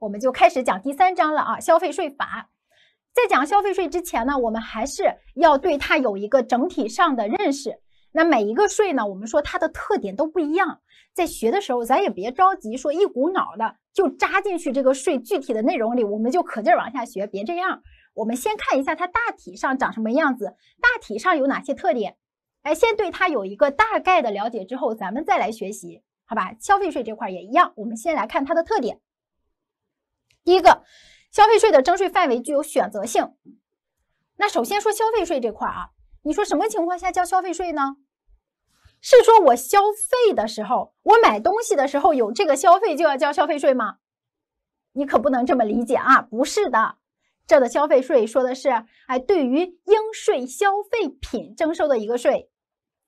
我们就开始讲第三章了啊，消费税法。在讲消费税之前呢，我们还是要对它有一个整体上的认识。那每一个税呢，我们说它的特点都不一样。在学的时候，咱也别着急说一股脑的就扎进去这个税具体的内容里，我们就可劲儿往下学，别这样。我们先看一下它大体上长什么样子，大体上有哪些特点。哎，先对它有一个大概的了解之后，咱们再来学习，好吧？消费税这块也一样，我们先来看它的特点。第一个。消费税的征税范围具有选择性。那首先说消费税这块啊，你说什么情况下交消费税呢？是说我消费的时候，我买东西的时候有这个消费就要交消费税吗？你可不能这么理解啊，不是的。这的消费税说的是，哎，对于应税消费品征收的一个税，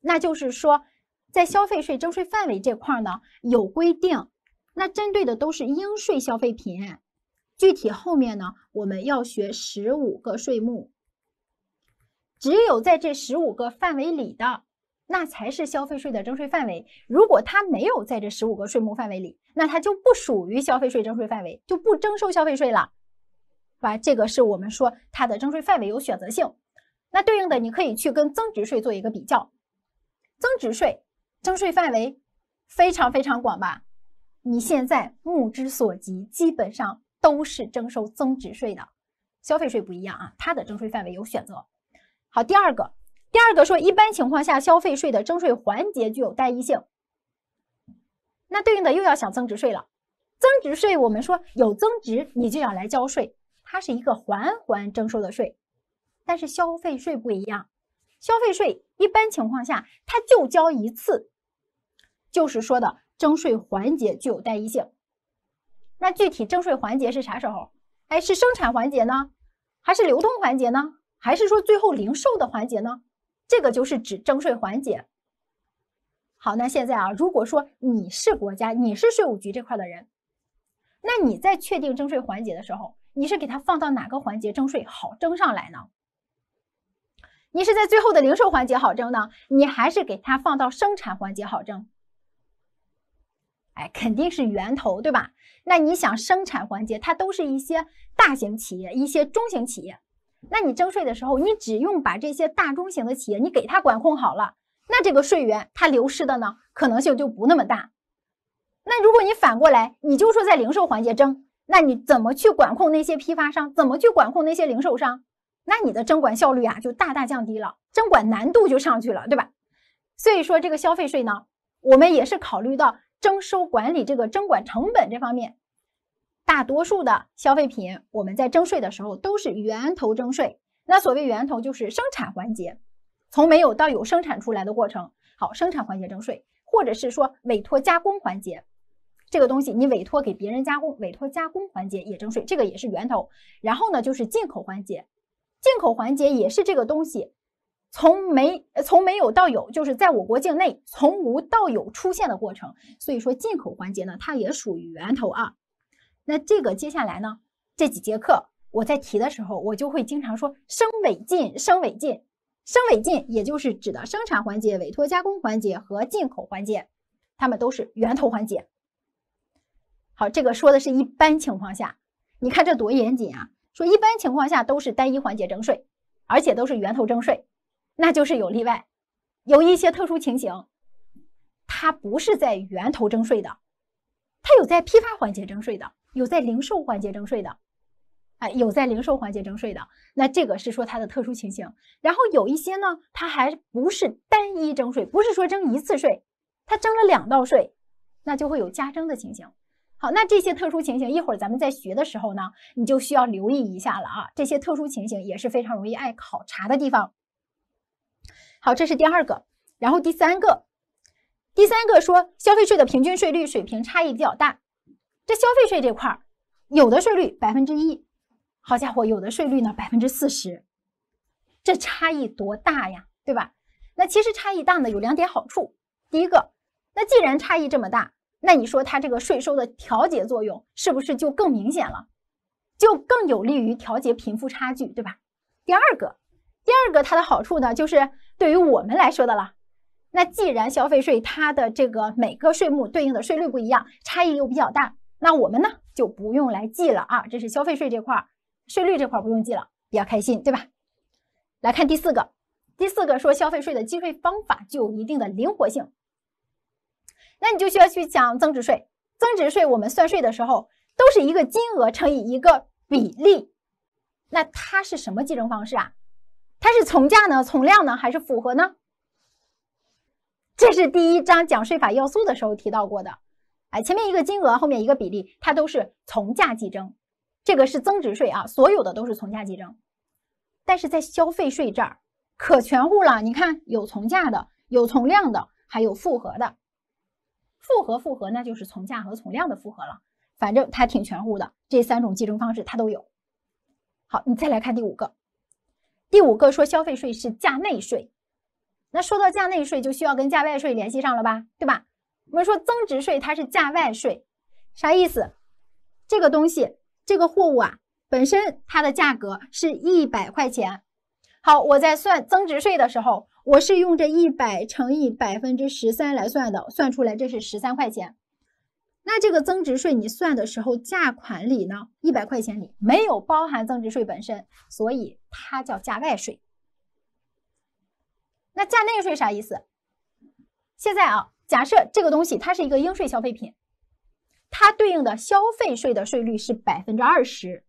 那就是说，在消费税征税范围这块呢有规定，那针对的都是应税消费品。具体后面呢，我们要学十五个税目，只有在这十五个范围里的，那才是消费税的征税范围。如果它没有在这十五个税目范围里，那它就不属于消费税征税范围，就不征收消费税了，吧？这个是我们说它的征税范围有选择性。那对应的，你可以去跟增值税做一个比较，增值税征税范围非常非常广吧？你现在目之所及，基本上。都是征收增值税的，消费税不一样啊，它的征税范围有选择。好，第二个，第二个说，一般情况下，消费税的征税环节具有单一性。那对应的又要想增值税了。增值税我们说有增值，你就要来交税，它是一个环环征收的税。但是消费税不一样，消费税一般情况下它就交一次，就是说的征税环节具有单一性。那具体征税环节是啥时候？哎，是生产环节呢，还是流通环节呢，还是说最后零售的环节呢？这个就是指征税环节。好，那现在啊，如果说你是国家，你是税务局这块的人，那你在确定征税环节的时候，你是给它放到哪个环节征税好征上来呢？你是在最后的零售环节好征呢，你还是给它放到生产环节好征？哎，肯定是源头，对吧？那你想生产环节，它都是一些大型企业、一些中型企业。那你征税的时候，你只用把这些大中型的企业，你给它管控好了，那这个税源它流失的呢，可能性就不那么大。那如果你反过来，你就说在零售环节征，那你怎么去管控那些批发商？怎么去管控那些零售商？那你的征管效率啊，就大大降低了，征管难度就上去了，对吧？所以说这个消费税呢，我们也是考虑到。征收管理这个征管成本这方面，大多数的消费品我们在征税的时候都是源头征税。那所谓源头就是生产环节，从没有到有生产出来的过程。好，生产环节征税，或者是说委托加工环节，这个东西你委托给别人加工，委托加工环节也征税，这个也是源头。然后呢，就是进口环节，进口环节也是这个东西。从没从没有到有，就是在我国境内从无到有出现的过程。所以说进口环节呢，它也属于源头啊。那这个接下来呢，这几节课我在提的时候，我就会经常说生委进，生委进，生委进，也就是指的生产环节、委托加工环节和进口环节，它们都是源头环节。好，这个说的是一般情况下，你看这多严谨啊！说一般情况下都是单一环节征税，而且都是源头征税。那就是有例外，有一些特殊情形，它不是在源头征税的，它有在批发环节征税的，有在零售环节征税的，哎，有在零售环节征税的。那这个是说它的特殊情形。然后有一些呢，它还不是单一征税，不是说征一次税，它征了两道税，那就会有加征的情形。好，那这些特殊情形，一会儿咱们在学的时候呢，你就需要留意一下了啊。这些特殊情形也是非常容易爱考察的地方。好，这是第二个，然后第三个，第三个说消费税的平均税率水平差异比较大。这消费税这块儿，有的税率百分之一，好家伙，有的税率呢百分之四十，这差异多大呀，对吧？那其实差异大呢有两点好处。第一个，那既然差异这么大，那你说它这个税收的调节作用是不是就更明显了？就更有利于调节贫富差距，对吧？第二个。第二个它的好处呢，就是对于我们来说的了。那既然消费税它的这个每个税目对应的税率不一样，差异又比较大，那我们呢就不用来记了啊，这是消费税这块，税率这块不用记了，比较开心，对吧？来看第四个，第四个说消费税的计税方法具有一定的灵活性，那你就需要去讲增值税。增值税我们算税的时候都是一个金额乘以一个比例，那它是什么计征方式啊？它是从价呢、从量呢，还是复合呢？这是第一章讲税法要素的时候提到过的。哎，前面一个金额，后面一个比例，它都是从价计征。这个是增值税啊，所有的都是从价计征。但是在消费税这儿可全乎了，你看有从价的，有从量的，还有复合的。复合复合那就是从价和从量的复合了。反正它挺全乎的，这三种计征方式它都有。好，你再来看第五个。第五个说消费税是价内税，那说到价内税就需要跟价外税联系上了吧，对吧？我们说增值税它是价外税，啥意思？这个东西，这个货物啊，本身它的价格是一百块钱。好，我在算增值税的时候，我是用这一百乘以百分之十三来算的，算出来这是十三块钱。那这个增值税你算的时候，价款里呢，一百块钱里没有包含增值税本身，所以它叫价外税。那价内税啥意思？现在啊。假设这个东西它是一个应税消费品，它对应的消费税的税率是百分之二十。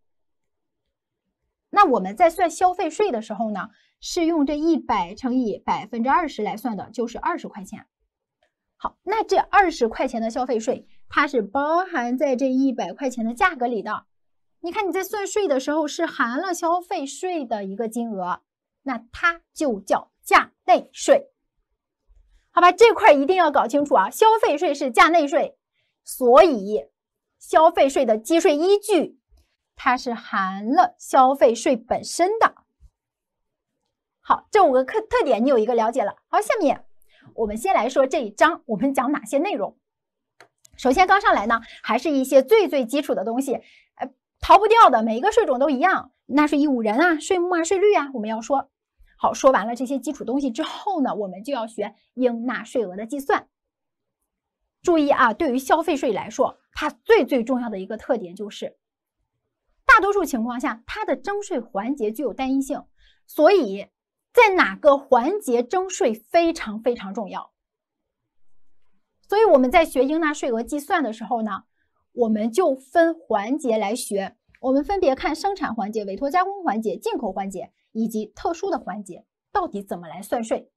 那我们在算消费税的时候呢，是用这一百乘以百分之二十来算的，就是二十块钱。好，那这二十块钱的消费税，它是包含在这一百块钱的价格里的。你看你在算税的时候是含了消费税的一个金额，那它就叫价内税。好吧，这块一定要搞清楚啊！消费税是价内税，所以消费税的计税依据，它是含了消费税本身的。好，这五个特特点你有一个了解了。好，下面我们先来说这一章，我们讲哪些内容？首先刚上来呢，还是一些最最基础的东西，呃，逃不掉的，每一个税种都一样，纳税义务人啊，税目啊，税率啊，我们要说。好，说完了这些基础东西之后呢，我们就要学应纳税额的计算。注意啊，对于消费税来说，它最最重要的一个特点就是，大多数情况下它的征税环节具有单一性，所以在哪个环节征税非常非常重要。所以我们在学应纳税额计算的时候呢，我们就分环节来学，我们分别看生产环节、委托加工环节、进口环节。以及特殊的环节到底怎么来算税？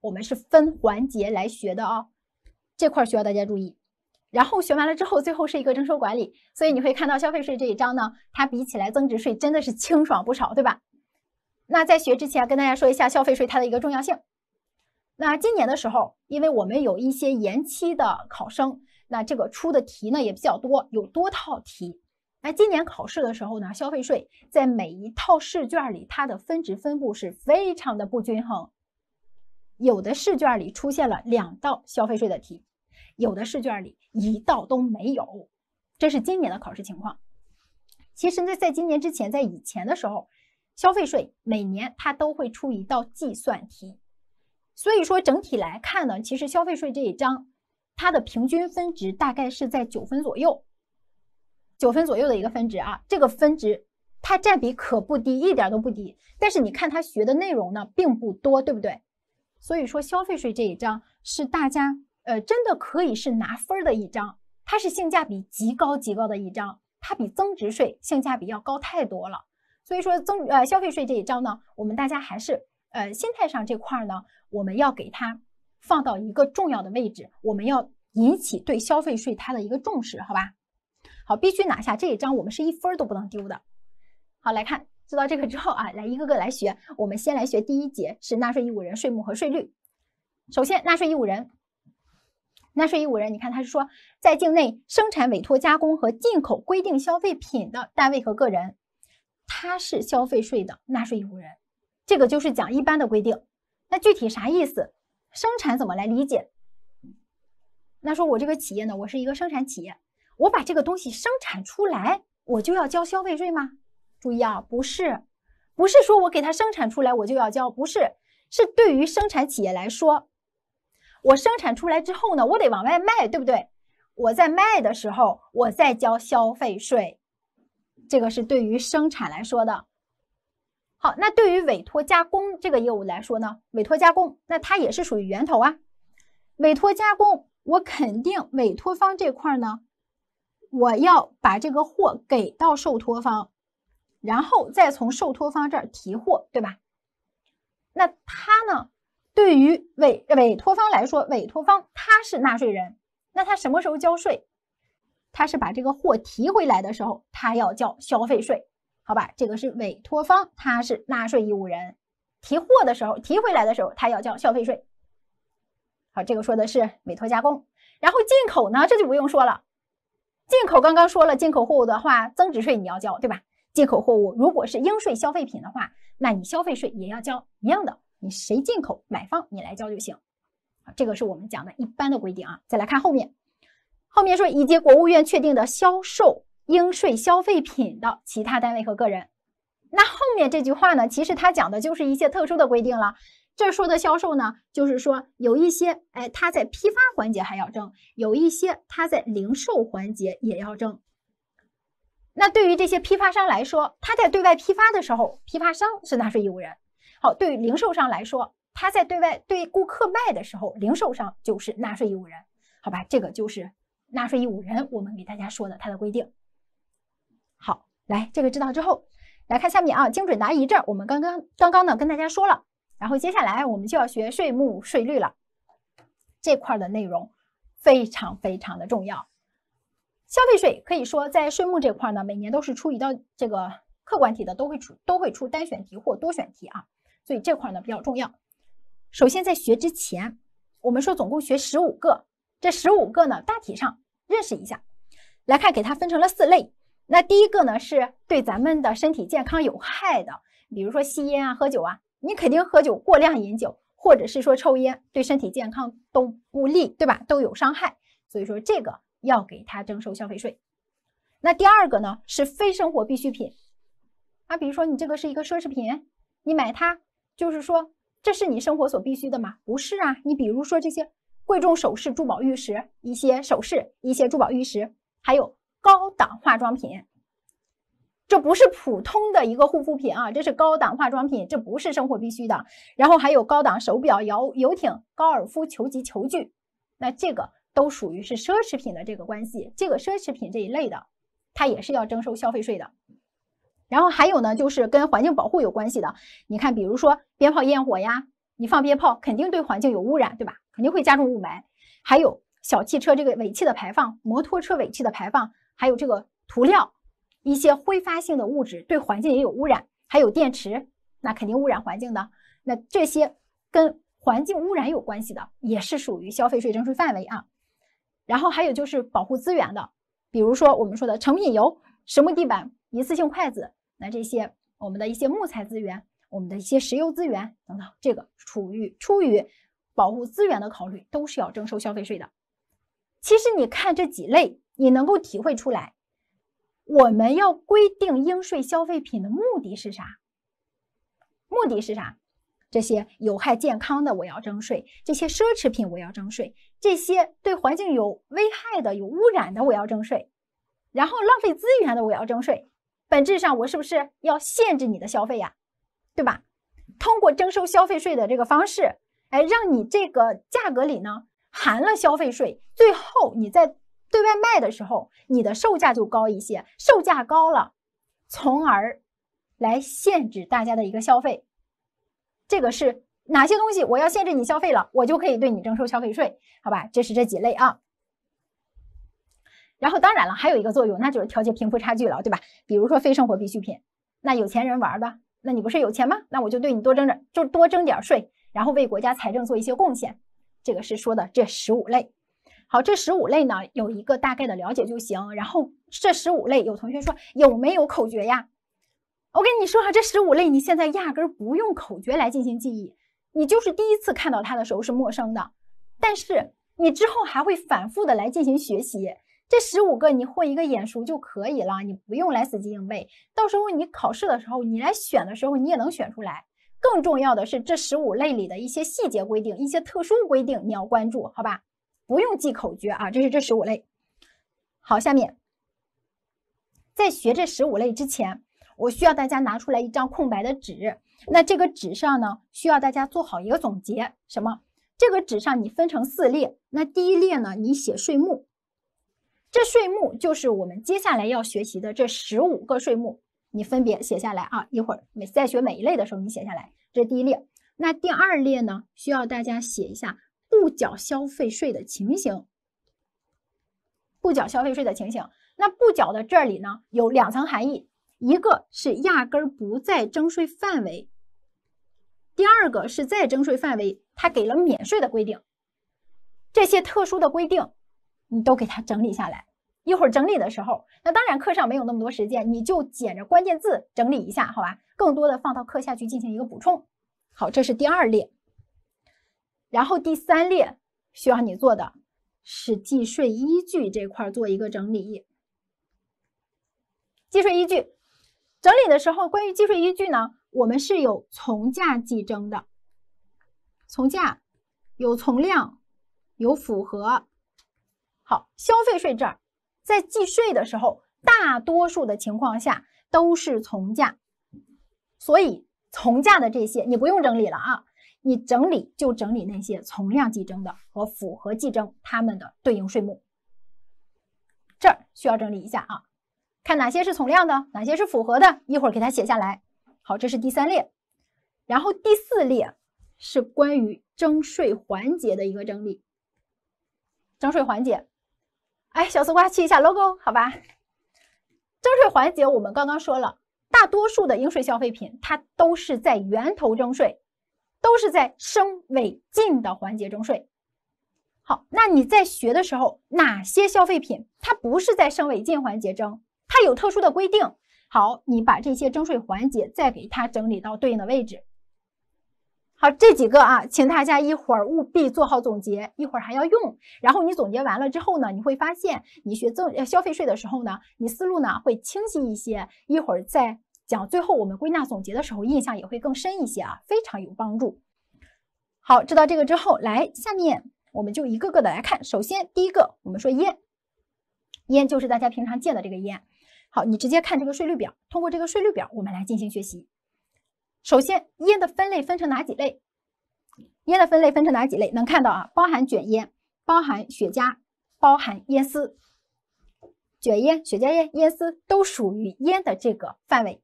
我们是分环节来学的啊，这块需要大家注意。然后学完了之后，最后是一个征收管理，所以你会看到消费税这一章呢，它比起来增值税真的是清爽不少，对吧？那在学之前跟大家说一下消费税它的一个重要性。那今年的时候，因为我们有一些延期的考生，那这个出的题呢也比较多，有多套题。那今年考试的时候呢，消费税在每一套试卷里，它的分值分布是非常的不均衡。有的试卷里出现了两道消费税的题，有的试卷里一道都没有。这是今年的考试情况。其实呢，在今年之前，在以前的时候，消费税每年它都会出一道计算题。所以说整体来看呢，其实消费税这一章，它的平均分值大概是在九分左右。九分左右的一个分值啊，这个分值它占比可不低，一点都不低。但是你看它学的内容呢，并不多，对不对？所以说消费税这一章是大家呃真的可以是拿分的一章，它是性价比极高极高的一章，它比增值税性价比要高太多了。所以说增呃消费税这一章呢，我们大家还是呃心态上这块呢，我们要给它放到一个重要的位置，我们要引起对消费税它的一个重视，好吧？好，必须拿下这一章，我们是一分都不能丢的。好，来看，知道这个之后啊，来一个个来学。我们先来学第一节，是纳税义务人税目和税率。首先，纳税义务人，纳税义务人，你看他是说，在境内生产、委托、加工和进口规定消费品的单位和个人，他是消费税的纳税义务人。这个就是讲一般的规定。那具体啥意思？生产怎么来理解？那说我这个企业呢，我是一个生产企业。我把这个东西生产出来，我就要交消费税吗？注意啊，不是，不是说我给它生产出来我就要交，不是，是对于生产企业来说，我生产出来之后呢，我得往外卖，对不对？我在卖的时候，我再交消费税。这个是对于生产来说的。好，那对于委托加工这个业务来说呢？委托加工，那它也是属于源头啊。委托加工，我肯定委托方这块呢，我要把这个货给到受托方，然后再从受托方这儿提货，对吧？那他呢？对于委委托方来说，委托方他是纳税人，那他什么时候交税？他是把这个货提回来的时候，他要交消费税，好吧？这个是委托方，他是纳税义务人，提货的时候，提回来的时候，他要交消费税。好，这个说的是委托加工，然后进口呢，这就不用说了，进口刚刚说了，进口货物的话，增值税你要交，对吧？进口货物如果是应税消费品的话，那你消费税也要交一样的。你谁进口，买方你来交就行。啊，这个是我们讲的一般的规定啊。再来看后面，后面说以及国务院确定的销售应税消费品的其他单位和个人。那后面这句话呢，其实它讲的就是一些特殊的规定了。这说的销售呢，就是说有一些，哎，它在批发环节还要征，有一些它在零售环节也要征。那对于这些批发商来说，他在对外批发的时候，批发商是纳税义务人。好，对于零售商来说，他在对外对顾客卖的时候，零售商就是纳税义务人，好吧？这个就是纳税义务人，我们给大家说的它的规定。好，来这个知道之后，来看下面啊，精准答疑这儿，我们刚刚刚刚呢跟大家说了，然后接下来我们就要学税目税率了，这块的内容非常非常的重要。消费税可以说在税目这块呢，每年都是出一道这个客观题的，都会出都会出单选题或多选题啊。所以这块呢比较重要。首先在学之前，我们说总共学十五个，这十五个呢大体上认识一下。来看，给它分成了四类。那第一个呢是对咱们的身体健康有害的，比如说吸烟啊、喝酒啊，你肯定喝酒过量饮酒，或者是说抽烟，对身体健康都不利，对吧？都有伤害。所以说这个要给它征收消费税。那第二个呢是非生活必需品啊，比如说你这个是一个奢侈品，你买它。就是说，这是你生活所必须的吗？不是啊。你比如说这些贵重首饰、珠宝玉石，一些首饰、一些珠宝玉石，还有高档化妆品，这不是普通的一个护肤品啊，这是高档化妆品，这不是生活必须的。然后还有高档手表、游游艇、高尔夫球及球具，那这个都属于是奢侈品的这个关系。这个奢侈品这一类的，它也是要征收消费税的。然后还有呢，就是跟环境保护有关系的。你看，比如说鞭炮、焰火呀，你放鞭炮肯定对环境有污染，对吧？肯定会加重雾霾。还有小汽车这个尾气的排放，摩托车尾气的排放，还有这个涂料，一些挥发性的物质对环境也有污染。还有电池，那肯定污染环境的。那这些跟环境污染有关系的，也是属于消费税征税范围啊。然后还有就是保护资源的，比如说我们说的成品油、实木地板、一次性筷子。那这些我们的一些木材资源，我们的一些石油资源等等，这个处于出于保护资源的考虑，都是要征收消费税的。其实你看这几类，你能够体会出来，我们要规定应税消费品的目的是啥？目的是啥？这些有害健康的我要征税，这些奢侈品我要征税，这些对环境有危害的、有污染的我要征税，然后浪费资源的我要征税。本质上，我是不是要限制你的消费呀？对吧？通过征收消费税的这个方式，哎，让你这个价格里呢含了消费税，最后你在对外卖的时候，你的售价就高一些，售价高了，从而来限制大家的一个消费。这个是哪些东西？我要限制你消费了，我就可以对你征收消费税，好吧？这是这几类啊。然后当然了，还有一个作用，那就是调节贫富差距了，对吧？比如说非生活必需品，那有钱人玩的，那你不是有钱吗？那我就对你多征点，就多征点税，然后为国家财政做一些贡献。这个是说的这十五类。好，这十五类呢，有一个大概的了解就行。然后这十五类，有同学说有没有口诀呀？我跟你说哈，这十五类你现在压根儿不用口诀来进行记忆，你就是第一次看到它的时候是陌生的，但是你之后还会反复的来进行学习。这十五个你混一个眼熟就可以了，你不用来死记硬背。到时候你考试的时候，你来选的时候，你也能选出来。更重要的是，这十五类里的一些细节规定、一些特殊规定，你要关注，好吧？不用记口诀啊，这是这十五类。好，下面在学这十五类之前，我需要大家拿出来一张空白的纸。那这个纸上呢，需要大家做好一个总结。什么？这个纸上你分成四列。那第一列呢，你写税目。这税目就是我们接下来要学习的这十五个税目，你分别写下来啊。一会儿每在学每一类的时候，你写下来。这是第一列。那第二列呢，需要大家写一下不缴消费税的情形。不缴消费税的情形，那不缴的这里呢，有两层含义，一个是压根儿不在征税范围，第二个是在征税范围，它给了免税的规定。这些特殊的规定，你都给它整理下来。一会儿整理的时候，那当然课上没有那么多时间，你就捡着关键字整理一下，好吧？更多的放到课下去进行一个补充。好，这是第二列，然后第三列需要你做的。是计税依据这块做一个整理。计税依据整理的时候，关于计税依据呢，我们是有从价计征的，从价有从量，有符合。好，消费税这儿在计税的时候，大多数的情况下都是从价，所以从价的这些你不用整理了啊。你整理就整理那些从量计征的和符合计征它们的对应税目，这儿需要整理一下啊，看哪些是从量的，哪些是符合的，一会儿给它写下来。好，这是第三列，然后第四列是关于征税环节的一个整理。征税环节，哎，小丝瓜去一下 logo 好吧？征税环节我们刚刚说了，大多数的应税消费品它都是在源头征税。都是在升尾进的环节征税。好，那你在学的时候，哪些消费品它不是在升尾进环节征？它有特殊的规定。好，你把这些征税环节再给它整理到对应的位置。好，这几个啊，请大家一会儿务必做好总结，一会儿还要用。然后你总结完了之后呢，你会发现你学增消费税的时候呢，你思路呢会清晰一些。一会儿再。讲最后我们归纳总结的时候，印象也会更深一些啊，非常有帮助。好，知道这个之后，来下面我们就一个个的来看。首先第一个，我们说烟，烟就是大家平常见的这个烟。好，你直接看这个税率表，通过这个税率表，我们来进行学习。首先，烟的分类分成哪几类？烟的分类分成哪几类？能看到啊，包含卷烟，包含雪茄，包含烟丝。卷烟、雪茄烟、烟丝都属于烟的这个范围。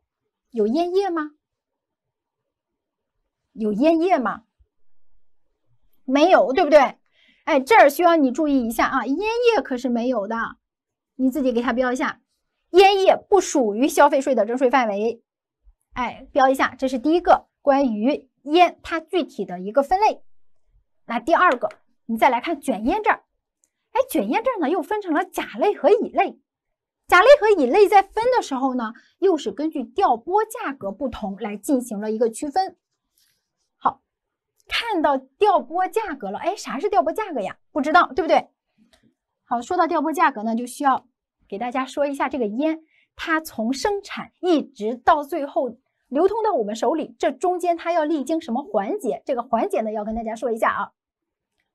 有烟叶吗？有烟叶吗？没有，对不对？哎，这儿需要你注意一下啊，烟叶可是没有的，你自己给它标一下，烟叶不属于消费税的征税范围。哎，标一下，这是第一个关于烟它具体的一个分类。那第二个，你再来看卷烟这儿，哎，卷烟这儿呢又分成了甲类和乙类。甲类和乙类在分的时候呢，又是根据调拨价格不同来进行了一个区分。好，看到调拨价格了，哎，啥是调拨价格呀？不知道，对不对？好，说到调拨价格呢，就需要给大家说一下这个烟，它从生产一直到最后流通到我们手里，这中间它要历经什么环节？这个环节呢，要跟大家说一下啊。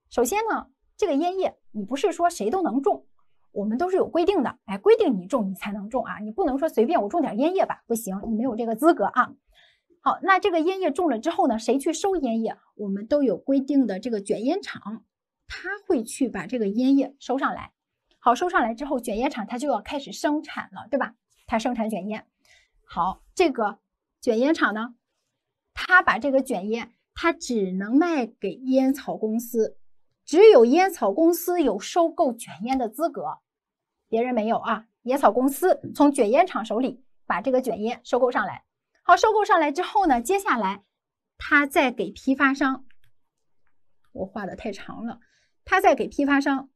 首先呢，这个烟叶你不是说谁都能种。我们都是有规定的，哎，规定你种你才能种啊，你不能说随便我种点烟叶吧，不行，你没有这个资格啊。好，那这个烟叶种了之后呢，谁去收烟叶？我们都有规定的这个卷烟厂，他会去把这个烟叶收上来。好，收上来之后，卷烟厂它就要开始生产了，对吧？它生产卷烟。好，这个卷烟厂呢，它把这个卷烟，它只能卖给烟草公司。只有烟草公司有收购卷烟的资格，别人没有啊。烟草公司从卷烟厂手里把这个卷烟收购上来，好，收购上来之后呢，接下来他再给批发商，我画的太长了，他再给批发商，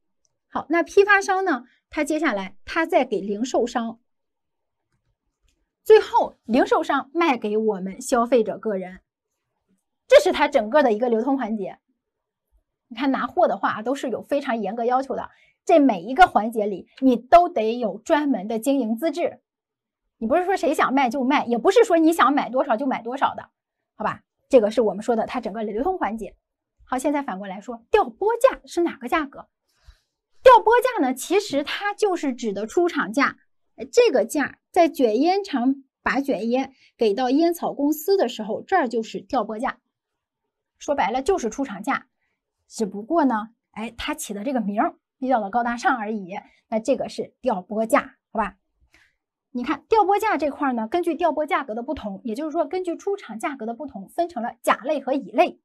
好，那批发商呢，他接下来他再给零售商，最后零售商卖给我们消费者个人，这是他整个的一个流通环节。你看拿货的话都是有非常严格要求的，这每一个环节里你都得有专门的经营资质，你不是说谁想卖就卖，也不是说你想买多少就买多少的，好吧？这个是我们说的它整个流通环节。好，现在反过来说，调拨价是哪个价格？调拨价呢，其实它就是指的出厂价。这个价在卷烟厂把卷烟给到烟草公司的时候，这儿就是调拨价。说白了就是出厂价，只不过呢，哎，它起的这个名儿比较的高大上而已。那这个是调拨价，好吧？你看调拨价这块呢，根据调拨价格的不同，也就是说根据出厂价格的不同，分成了甲类和乙类。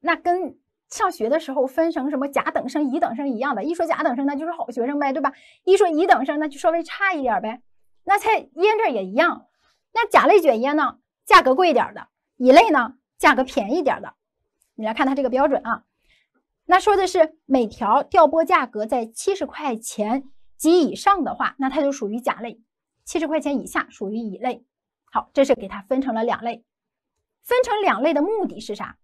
那跟上学的时候分成什么甲等生、乙等生一样的，一说甲等生那就是好学生呗，对吧？一说乙等生那就稍微差一点呗。那在烟这也一样，那甲类卷烟呢，价格贵一点的；乙类呢，价格便宜点的。你来看它这个标准啊，那说的是每条调拨价格在七十块钱及以上的话，那它就属于甲类；七十块钱以下属于乙类。好，这是给它分成了两类。分成两类的目的是啥？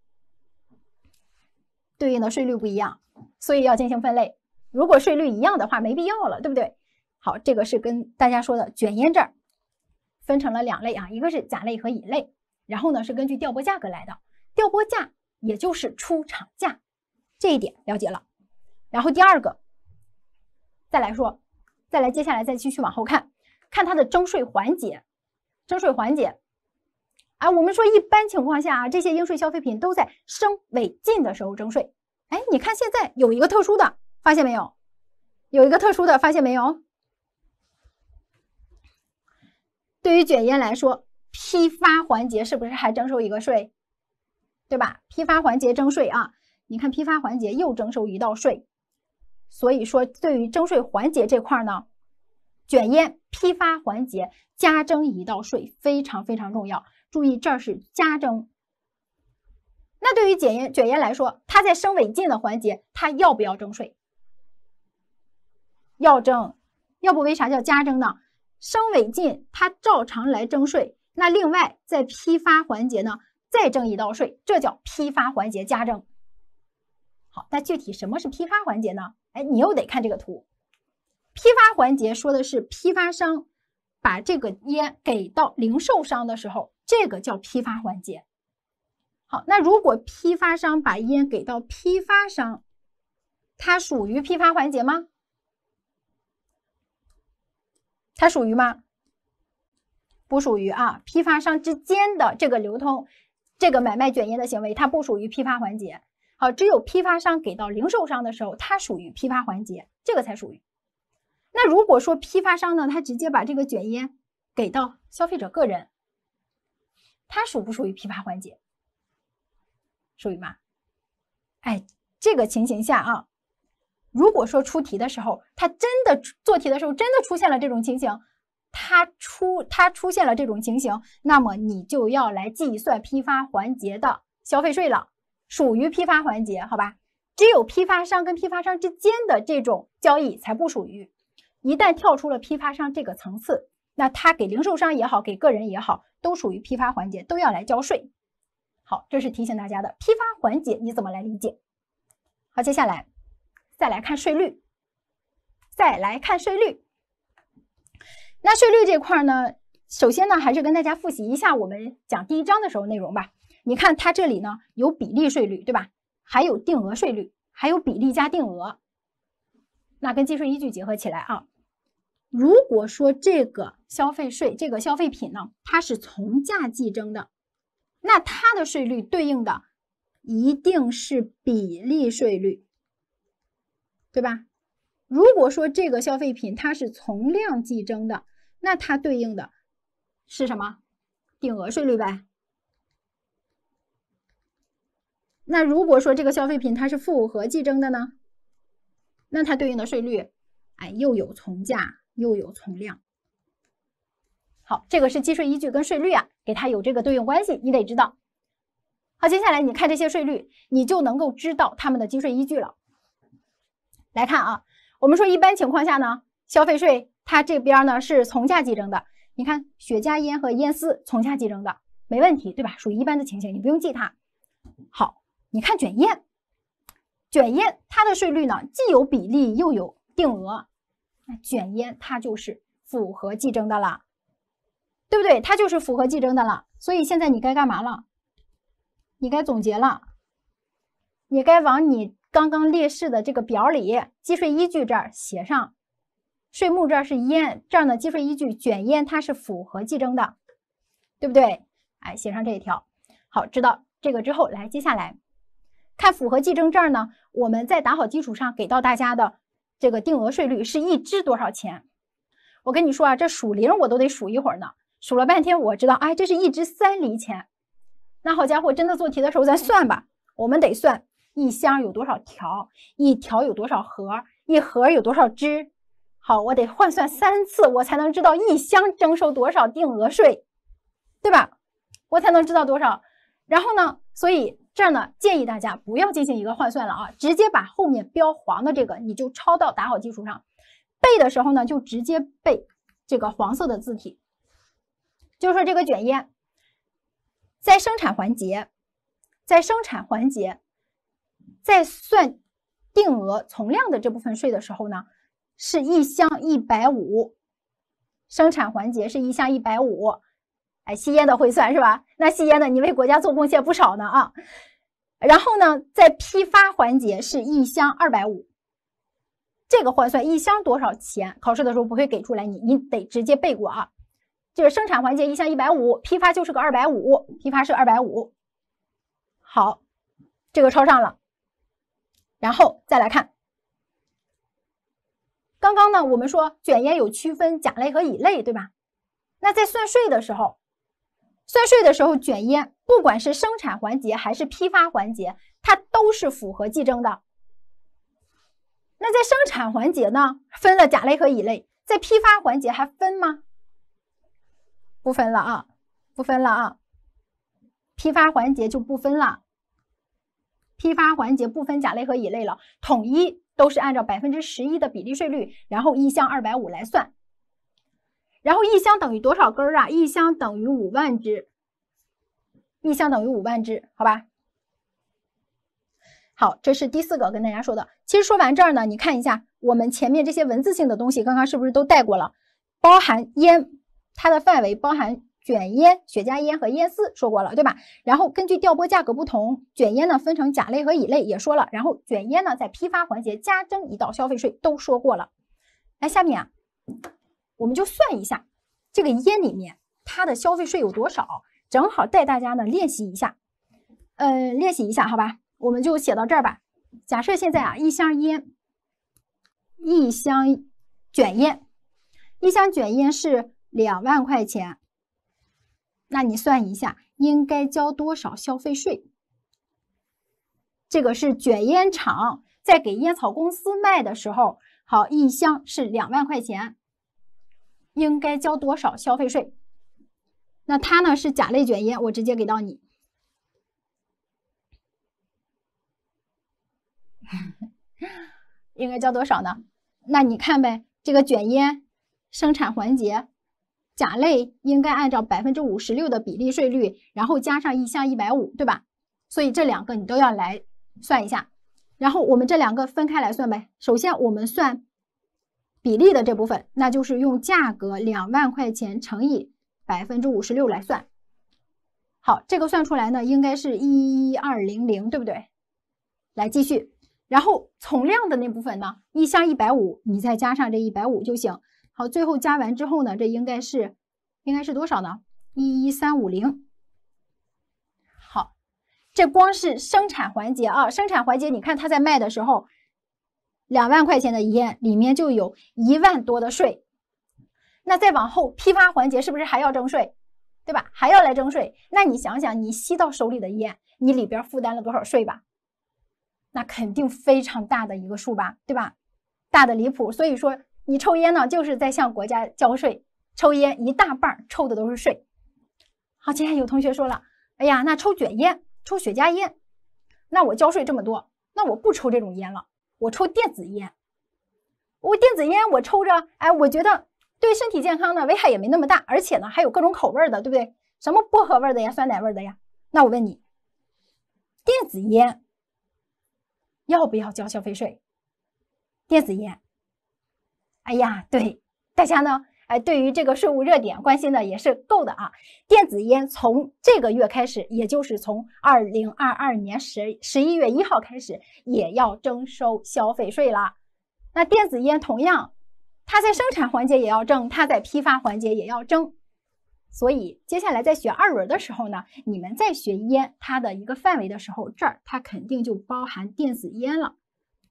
对应的税率不一样，所以要进行分类。如果税率一样的话，没必要了，对不对？好，这个是跟大家说的卷烟这儿分成了两类啊，一个是甲类和乙类，然后呢是根据调拨价格来的，调拨价也就是出厂价，这一点了解了。然后第二个，再来说，再来接下来再继续往后看，看它的征税环节，征税环节。哎，我们说一般情况下啊，这些应税消费品都在升尾进的时候征税。哎，你看现在有一个特殊的，发现没有？有一个特殊的，发现没有？对于卷烟来说，批发环节是不是还征收一个税？对吧？批发环节征税啊，你看批发环节又征收一道税。所以说，对于征税环节这块呢，卷烟批发环节加征一道税非常非常重要。注意，这是加征。那对于卷烟卷烟来说，它在升尾进的环节，它要不要征税？要征。要不为啥叫加征呢？升尾进它照常来征税。那另外在批发环节呢，再征一道税，这叫批发环节加征。好，那具体什么是批发环节呢？哎，你又得看这个图。批发环节说的是批发商把这个烟给到零售商的时候。这个叫批发环节。好，那如果批发商把烟给到批发商，它属于批发环节吗？它属于吗？不属于啊！批发商之间的这个流通，这个买卖卷烟的行为，它不属于批发环节。好，只有批发商给到零售商的时候，它属于批发环节，这个才属于。那如果说批发商呢，他直接把这个卷烟给到消费者个人。它属不属于批发环节？属于吗？哎，这个情形下啊，如果说出题的时候，他真的做题的时候真的出现了这种情形，它出它出现了这种情形，那么你就要来计算批发环节的消费税了，属于批发环节，好吧？只有批发商跟批发商之间的这种交易才不属于，一旦跳出了批发商这个层次。那他给零售商也好，给个人也好，都属于批发环节，都要来交税。好，这是提醒大家的批发环节你怎么来理解？好，接下来再来看税率，再来看税率。那税率这块呢，首先呢，还是跟大家复习一下我们讲第一章的时候内容吧。你看它这里呢有比例税率，对吧？还有定额税率，还有比例加定额。那跟计税依据结合起来啊。如果说这个消费税这个消费品呢，它是从价计征的，那它的税率对应的一定是比例税率，对吧？如果说这个消费品它是从量计征的，那它对应的是什么？定额税率呗。那如果说这个消费品它是复合计征的呢，那它对应的税率，哎，又有从价。又有从量，好，这个是计税依据跟税率啊，给它有这个对应关系，你得知道。好，接下来你看这些税率，你就能够知道他们的计税依据了。来看啊，我们说一般情况下呢，消费税它这边呢是从价计征的。你看雪茄烟和烟丝从价计征的，没问题，对吧？属于一般的情形，你不用记它。好，你看卷烟，卷烟它的税率呢，既有比例又有定额。卷烟它就是符合计征的了，对不对？它就是符合计征的了。所以现在你该干嘛了？你该总结了，你该往你刚刚列示的这个表里，计税依据这儿写上，税目这儿是烟，这儿呢计税依据卷烟它是符合计征的，对不对？哎，写上这一条。好，知道这个之后，来接下来看符合计征这儿呢，我们在打好基础上给到大家的这个定额税率是一支多少钱？我跟你说啊，这数零我都得数一会儿呢，数了半天，我知道，哎，这是一支三厘钱。那好家伙，真的做题的时候咱算吧，我们得算一箱有多少条，一条有多少盒，一盒有多少支。好，我得换算三次，我才能知道一箱征收多少定额税，对吧？我才能知道多少。然后呢，所以这儿呢，建议大家不要进行一个换算了啊，直接把后面标黄的这个你就抄到打好基础上。背的时候呢，就直接背这个黄色的字体，就是说这个卷烟在生产环节，在生产环节，在算定额从量的这部分税的时候呢，是一箱一百五，生产环节是一箱一百五，哎，吸烟的会算是吧？那吸烟的你为国家做贡献不少呢啊。然后呢，在批发环节是一箱二百五。这个换算一箱多少钱？考试的时候不会给出来，你你得直接背过啊。就是生产环节一箱一百五，批发就是个二百五，批发是二百五。好，这个抄上了。然后再来看，刚刚呢，我们说卷烟有区分甲类和乙类，对吧？那在算税的时候，算税的时候，卷烟不管是生产环节还是批发环节，它都是符合计征的。那在生产环节呢，分了甲类和乙类，在批发环节还分吗？不分了啊，不分了啊，批发环节就不分了，批发环节不分甲类和乙类了，统一都是按照百分之十一的比例税率，然后一箱二百五来算，然后一箱等于多少根儿啊？一箱等于五万只，一箱等于五万只，好吧？好，这是第四个跟大家说的。其实说完这儿呢，你看一下我们前面这些文字性的东西，刚刚是不是都带过了？包含烟，它的范围包含卷烟、雪茄烟和烟丝，说过了，对吧？然后根据调拨价格不同，卷烟呢分成甲类和乙类，也说了。然后卷烟呢在批发环节加征一道消费税，都说过了。来，下面啊，我们就算一下这个烟里面它的消费税有多少，正好带大家呢练习一下，嗯，练习一下，好吧？我们就写到这儿吧。假设现在啊，一箱烟，一箱卷烟，一箱卷烟是两万块钱。那你算一下，应该交多少消费税？这个是卷烟厂在给烟草公司卖的时候，好，一箱是两万块钱，应该交多少消费税？那它呢是甲类卷烟，我直接给到你。应该交多少呢？那你看呗，这个卷烟生产环节，甲类应该按照百分之五十六的比例税率，然后加上一箱一百五，对吧？所以这两个你都要来算一下。然后我们这两个分开来算呗。首先我们算比例的这部分，那就是用价格两万块钱乘以百分之五十六来算。好，这个算出来呢，应该是一二零零，对不对？来继续。然后从量的那部分呢，一箱一百五，你再加上这一百五就行。好，最后加完之后呢，这应该是应该是多少呢？一一三五零。好，这光是生产环节啊，生产环节，你看他在卖的时候，两万块钱的烟里面就有一万多的税。那再往后批发环节是不是还要征税？对吧？还要来征税。那你想想，你吸到手里的烟，你里边负担了多少税吧？那肯定非常大的一个数吧，对吧？大的离谱。所以说，你抽烟呢，就是在向国家交税。抽烟一大半抽的都是税。好，今天有同学说了，哎呀，那抽卷烟、抽雪茄烟，那我交税这么多，那我不抽这种烟了，我抽电子烟。我电子烟我抽着，哎，我觉得对身体健康呢危害也没那么大，而且呢还有各种口味的，对不对？什么薄荷味的呀，酸奶味的呀？那我问你，电子烟。要不要交消费税？电子烟，哎呀，对大家呢，哎，对于这个税务热点关心的也是够的啊。电子烟从这个月开始，也就是从二零二二年十十一月一号开始，也要征收消费税了。那电子烟同样，它在生产环节也要征，它在批发环节也要征。所以接下来在学二轮的时候呢，你们在学烟它的一个范围的时候，这儿它肯定就包含电子烟了，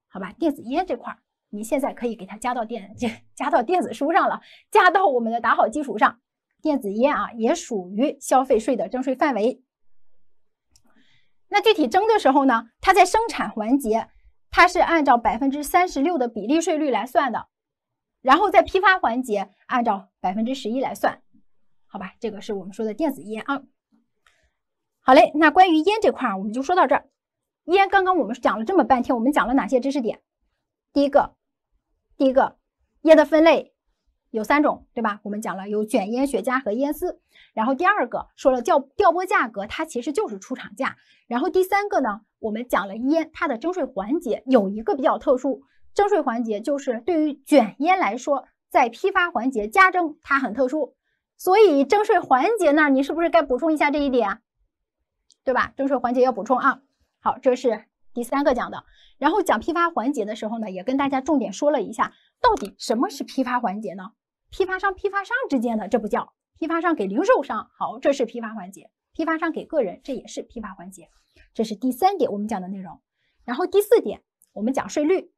好吧？电子烟这块儿，你现在可以给它加到电加到电子书上了，加到我们的打好基础上。电子烟啊，也属于消费税的征税范围。那具体征的时候呢，它在生产环节，它是按照百分之三十六的比例税率来算的，然后在批发环节按照百分之十一来算。好吧，这个是我们说的电子烟啊。好嘞，那关于烟这块儿，我们就说到这儿。烟刚刚我们讲了这么半天，我们讲了哪些知识点？第一个，第一个，烟的分类有三种，对吧？我们讲了有卷烟、雪茄和烟丝。然后第二个说了调调拨价格，它其实就是出厂价。然后第三个呢，我们讲了烟它的征税环节有一个比较特殊，征税环节就是对于卷烟来说，在批发环节加征它很特殊。所以征税环节那儿，你是不是该补充一下这一点，对吧？征税环节要补充啊。好，这是第三个讲的。然后讲批发环节的时候呢，也跟大家重点说了一下，到底什么是批发环节呢？批发商、批发商之间的这不叫批发商给零售商，好，这是批发环节。批发商给个人，这也是批发环节。这是第三点我们讲的内容。然后第四点，我们讲税率。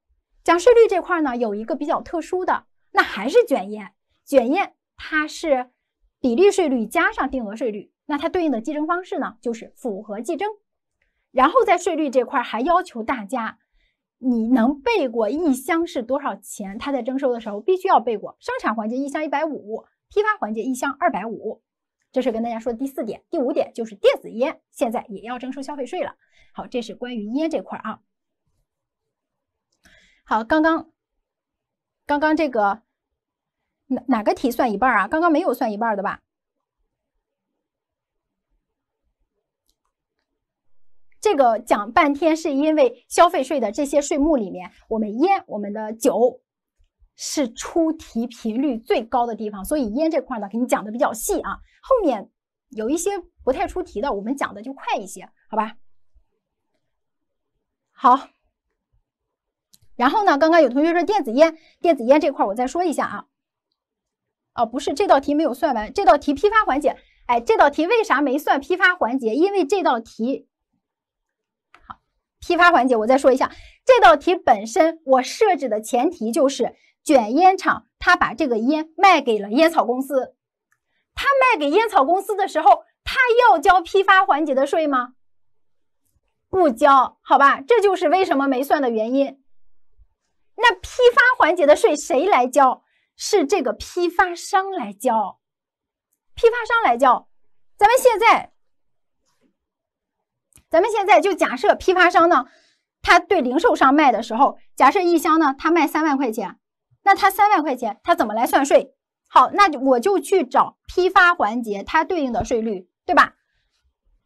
讲税率这块呢，有一个比较特殊的，那还是卷烟。卷烟它是。比例税率加上定额税率，那它对应的计征方式呢，就是复合计征。然后在税率这块还要求大家，你能背过一箱是多少钱？它在征收的时候必须要背过。生产环节一箱一百五，批发环节一箱二百五。这是跟大家说的第四点。第五点就是电子烟现在也要征收消费税了。好，这是关于烟这块啊。好，刚刚刚刚这个。哪哪个题算一半啊？刚刚没有算一半的吧？这个讲半天是因为消费税的这些税目里面，我们烟、我们的酒是出题频率最高的地方，所以烟这块呢给你讲的比较细啊。后面有一些不太出题的，我们讲的就快一些，好吧？好。然后呢，刚刚有同学说电子烟，电子烟这块我再说一下啊。哦，不是这道题没有算完，这道题批发环节，哎，这道题为啥没算批发环节？因为这道题，批发环节我再说一下，这道题本身我设置的前提就是卷烟厂他把这个烟卖给了烟草公司，他卖给烟草公司的时候，他要交批发环节的税吗？不交，好吧，这就是为什么没算的原因。那批发环节的税谁来交？是这个批发商来交，批发商来交。咱们现在，咱们现在就假设批发商呢，他对零售商卖的时候，假设一箱呢，他卖三万块钱，那他三万块钱，他怎么来算税？好，那我就去找批发环节它对应的税率，对吧？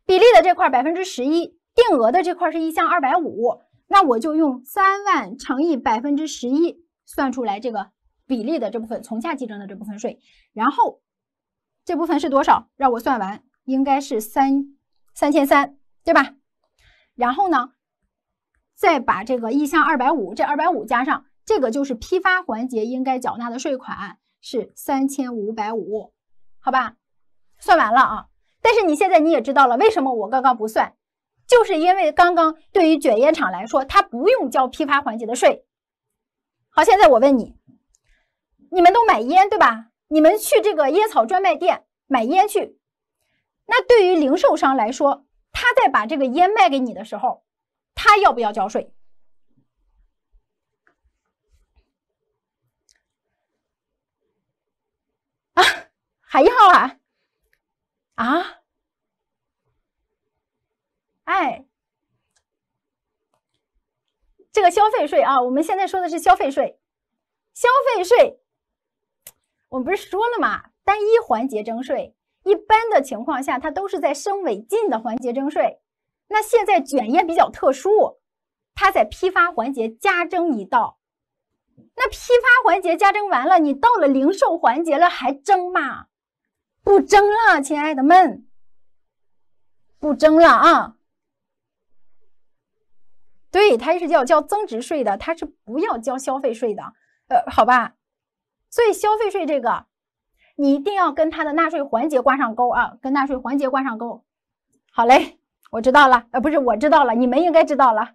比例的这块百分之十一，定额的这块是一箱二百五，那我就用三万乘以百分之十一算出来这个。比例的这部分从价计征的这部分税，然后这部分是多少？让我算完，应该是三三千三，对吧？然后呢，再把这个一箱二百五，这二百五加上这个就是批发环节应该缴纳的税款是三千五百五，好吧？算完了啊。但是你现在你也知道了，为什么我刚刚不算？就是因为刚刚对于卷烟厂来说，它不用交批发环节的税。好，现在我问你。你们都买烟对吧？你们去这个烟草专卖店买烟去，那对于零售商来说，他在把这个烟卖给你的时候，他要不要交税？啊，还要啊？啊？哎，这个消费税啊，我们现在说的是消费税，消费税。我们不是说了吗？单一环节征税，一般的情况下，它都是在升尾进的环节征税。那现在卷烟比较特殊，它在批发环节加征一道那批发环节加征完了，你到了零售环节了还征吗？不征了，亲爱的们，不征了啊！对，它是要交增值税的，它是不要交消费税的。呃，好吧，所以消费税这个，你一定要跟它的纳税环节挂上钩啊，跟纳税环节挂上钩。好嘞，我知道了，呃，不是我知道了，你们应该知道了。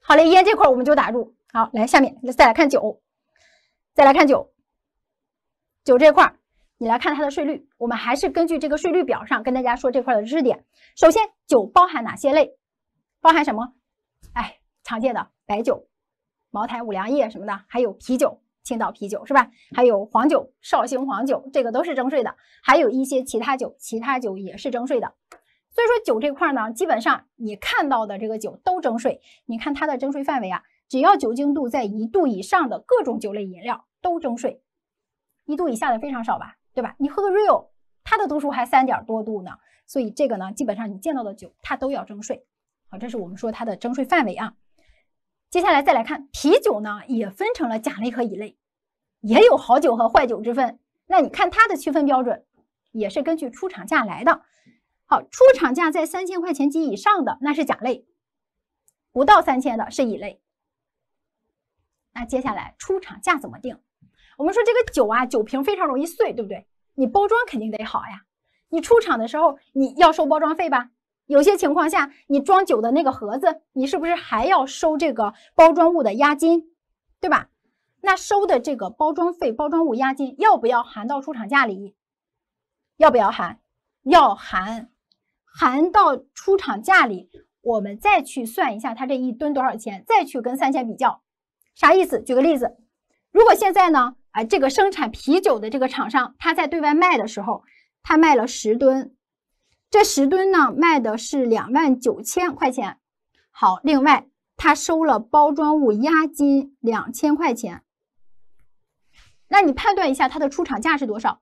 好嘞，烟这块我们就打住。好，来下面再来看酒，再来看酒，酒这块你来看它的税率，我们还是根据这个税率表上跟大家说这块的知识点。首先，酒包含哪些类？包含什么？哎，常见的白酒、茅台、五粮液什么的，还有啤酒，青岛啤酒是吧？还有黄酒，绍兴黄酒，这个都是征税的。还有一些其他酒，其他酒也是征税的。所以说酒这块呢，基本上你看到的这个酒都征税。你看它的征税范围啊，只要酒精度在一度以上的各种酒类饮料都征税，一度以下的非常少吧，对吧？你喝个 real，它的度数还三点多度呢，所以这个呢，基本上你见到的酒它都要征税。好，这是我们说它的征税范围啊。接下来再来看啤酒呢，也分成了甲类和乙类，也有好酒和坏酒之分。那你看它的区分标准，也是根据出厂价来的。好，出厂价在三千块钱及以上的那是甲类，不到三千的是乙类。那接下来出厂价怎么定？我们说这个酒啊，酒瓶非常容易碎，对不对？你包装肯定得好呀。你出厂的时候你要收包装费吧？有些情况下，你装酒的那个盒子，你是不是还要收这个包装物的押金，对吧？那收的这个包装费、包装物押金要不要含到出厂价里？要不要含？要含，含到出厂价里，我们再去算一下它这一吨多少钱，再去跟三千比较，啥意思？举个例子，如果现在呢，哎，这个生产啤酒的这个厂商，他在对外卖的时候，他卖了十吨。这十吨呢，卖的是两万九千块钱。好，另外他收了包装物押金两千块钱。那你判断一下它的出厂价是多少？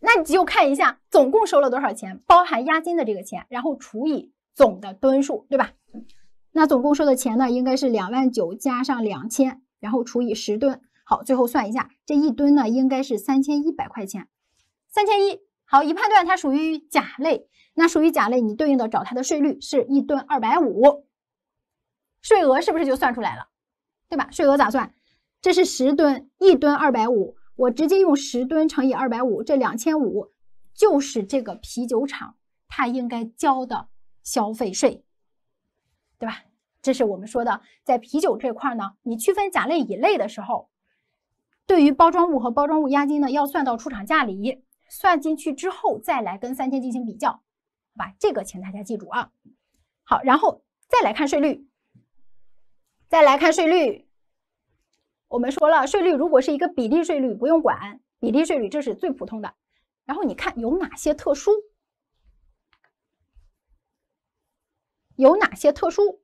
那你就看一下总共收了多少钱，包含押金的这个钱，然后除以总的吨数，对吧？那总共收的钱呢，应该是两万九加上两千，然后除以十吨。好，最后算一下，这一吨呢，应该是三千一百块钱，三千一。好，一判断它属于甲类，那属于甲类，你对应的找它的税率是一吨二百五，税额是不是就算出来了？对吧？税额咋算？这是十吨，一吨二百五，我直接用十吨乘以二百五，这两千五就是这个啤酒厂它应该交的消费税，对吧？这是我们说的，在啤酒这块呢，你区分甲类乙类的时候，对于包装物和包装物押金呢，要算到出厂价里。算进去之后，再来跟三千进行比较，好吧？这个请大家记住啊。好，然后再来看税率，再来看税率。我们说了，税率如果是一个比例税率，不用管比例税率，这是最普通的。然后你看有哪些特殊？有哪些特殊？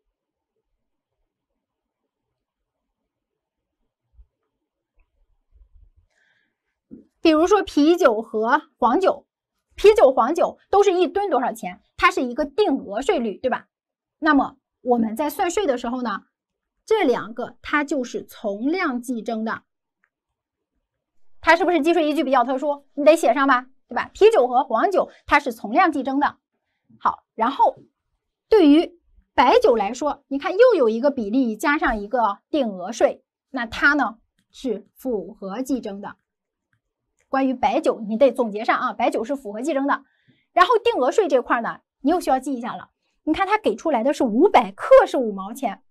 比如说啤酒和黄酒，啤酒、黄酒都是一吨多少钱？它是一个定额税率，对吧？那么我们在算税的时候呢，这两个它就是从量计征的，它是不是计税依据比较特殊？你得写上吧，对吧？啤酒和黄酒它是从量计征的。好，然后对于白酒来说，你看又有一个比例加上一个定额税，那它呢是复合计征的。关于白酒，你得总结上啊，白酒是符合计征的。然后定额税这块呢，你又需要记一下了。你看它给出来的是五百克是五毛钱，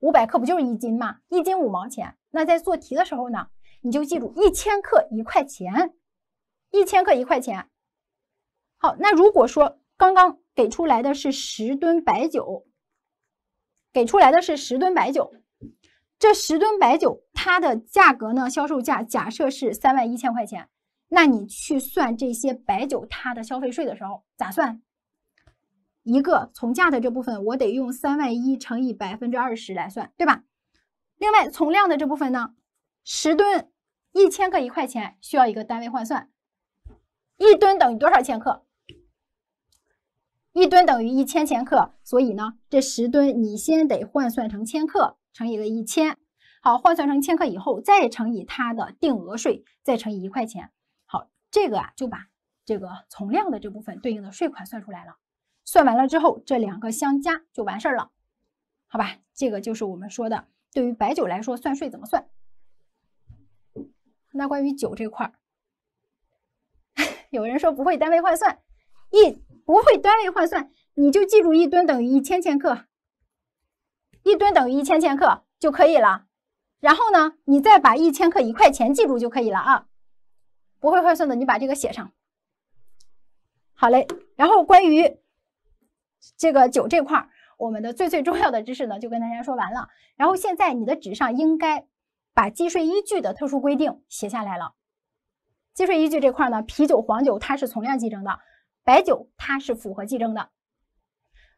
五百克不就是一斤吗？一斤五毛钱。那在做题的时候呢，你就记住一千克一块钱，一千克一块钱。好，那如果说刚刚给出来的是十吨白酒，给出来的是十吨白酒，这十吨白酒它的价格呢，销售价假设是三万一千块钱。那你去算这些白酒它的消费税的时候咋算？一个从价的这部分，我得用三万一乘以百分之二十来算，对吧？另外从量的这部分呢，十吨一千克一块钱，需要一个单位换算，一吨等于多少千克？一吨等于一千千克，所以呢，这十吨你先得换算成千克，乘以个一千。好，换算成千克以后，再乘以它的定额税，再乘以一块钱。这个啊，就把这个从量的这部分对应的税款算出来了。算完了之后，这两个相加就完事儿了，好吧？这个就是我们说的，对于白酒来说算税怎么算？那关于酒这块儿，有人说不会单位换算，一不会单位换算，你就记住一吨等于一千千克，一吨等于一千千克就可以了。然后呢，你再把一千克一块钱记住就可以了啊。不会换算的，你把这个写上。好嘞。然后关于这个酒这块儿，我们的最最重要的知识呢，就跟大家说完了。然后现在你的纸上应该。把计税依据的特殊规定写下来了。计税依据这块呢，啤酒、黄酒它是从量计征的，白酒它是符合计征的。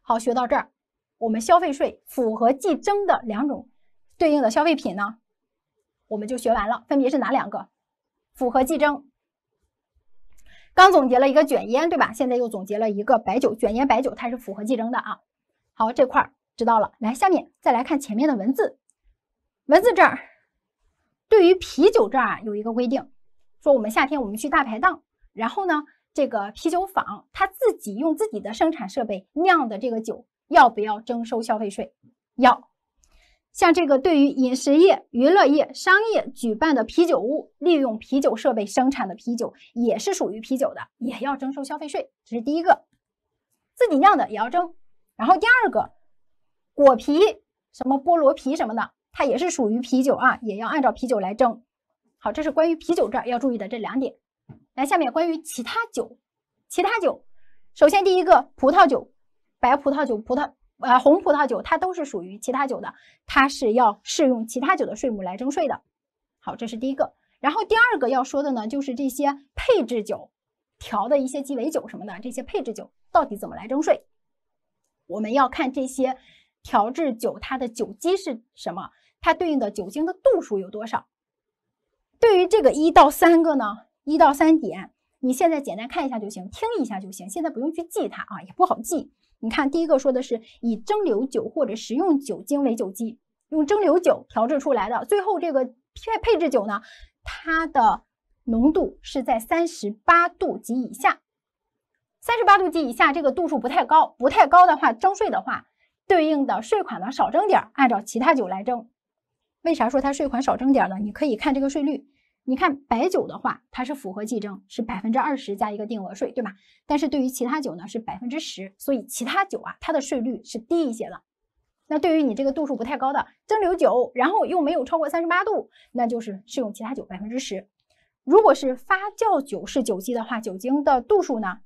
好，学到这儿，我们消费税符合计征的两种对应的消费品呢，我们就学完了，分别是哪两个？符合计征。刚总结了一个卷烟，对吧？现在又总结了一个白酒，卷烟白酒它是符合计征的啊。好，这块知道了。来，下面再来看前面的文字，文字这儿。对于啤酒这儿啊，有一个规定，说我们夏天我们去大排档，然后呢，这个啤酒坊他自己用自己的生产设备酿的这个酒，要不要征收消费税？要。像这个对于饮食业、娱乐业、商业举办的啤酒屋，利用啤酒设备生产的啤酒，也是属于啤酒的，也要征收消费税。这是第一个，自己酿的也要征。然后第二个，果皮、什么菠萝皮什么的。它也是属于啤酒啊，也要按照啤酒来征。好，这是关于啤酒这儿要注意的这两点。来，下面关于其他酒，其他酒，首先第一个葡萄酒，白葡萄酒、葡萄呃红葡萄酒，它都是属于其他酒的，它是要适用其他酒的税目来征税的。好，这是第一个。然后第二个要说的呢，就是这些配制酒，调的一些鸡尾酒什么的，这些配制酒到底怎么来征税？我们要看这些调制酒它的酒基是什么。它对应的酒精的度数有多少？对于这个一到三个呢，一到三点，你现在简单看一下就行，听一下就行，现在不用去记它啊，也不好记。你看第一个说的是以蒸馏酒或者食用酒精为酒基，用蒸馏酒调制出来的，最后这个配配制酒呢，它的浓度是在三十八度及以下，三十八度及以下这个度数不太高，不太高的话征税的话，对应的税款呢少征点，按照其他酒来征。为啥说它税款少征点呢？你可以看这个税率。你看白酒的话，它是符合计征，是百分之二十加一个定额税，对吧？但是对于其他酒呢，是百分之十，所以其他酒啊，它的税率是低一些的。那对于你这个度数不太高的蒸馏酒，然后又没有超过三十八度，那就是适用其他酒百分之十。如果是发酵酒是酒基的话，酒精的度数呢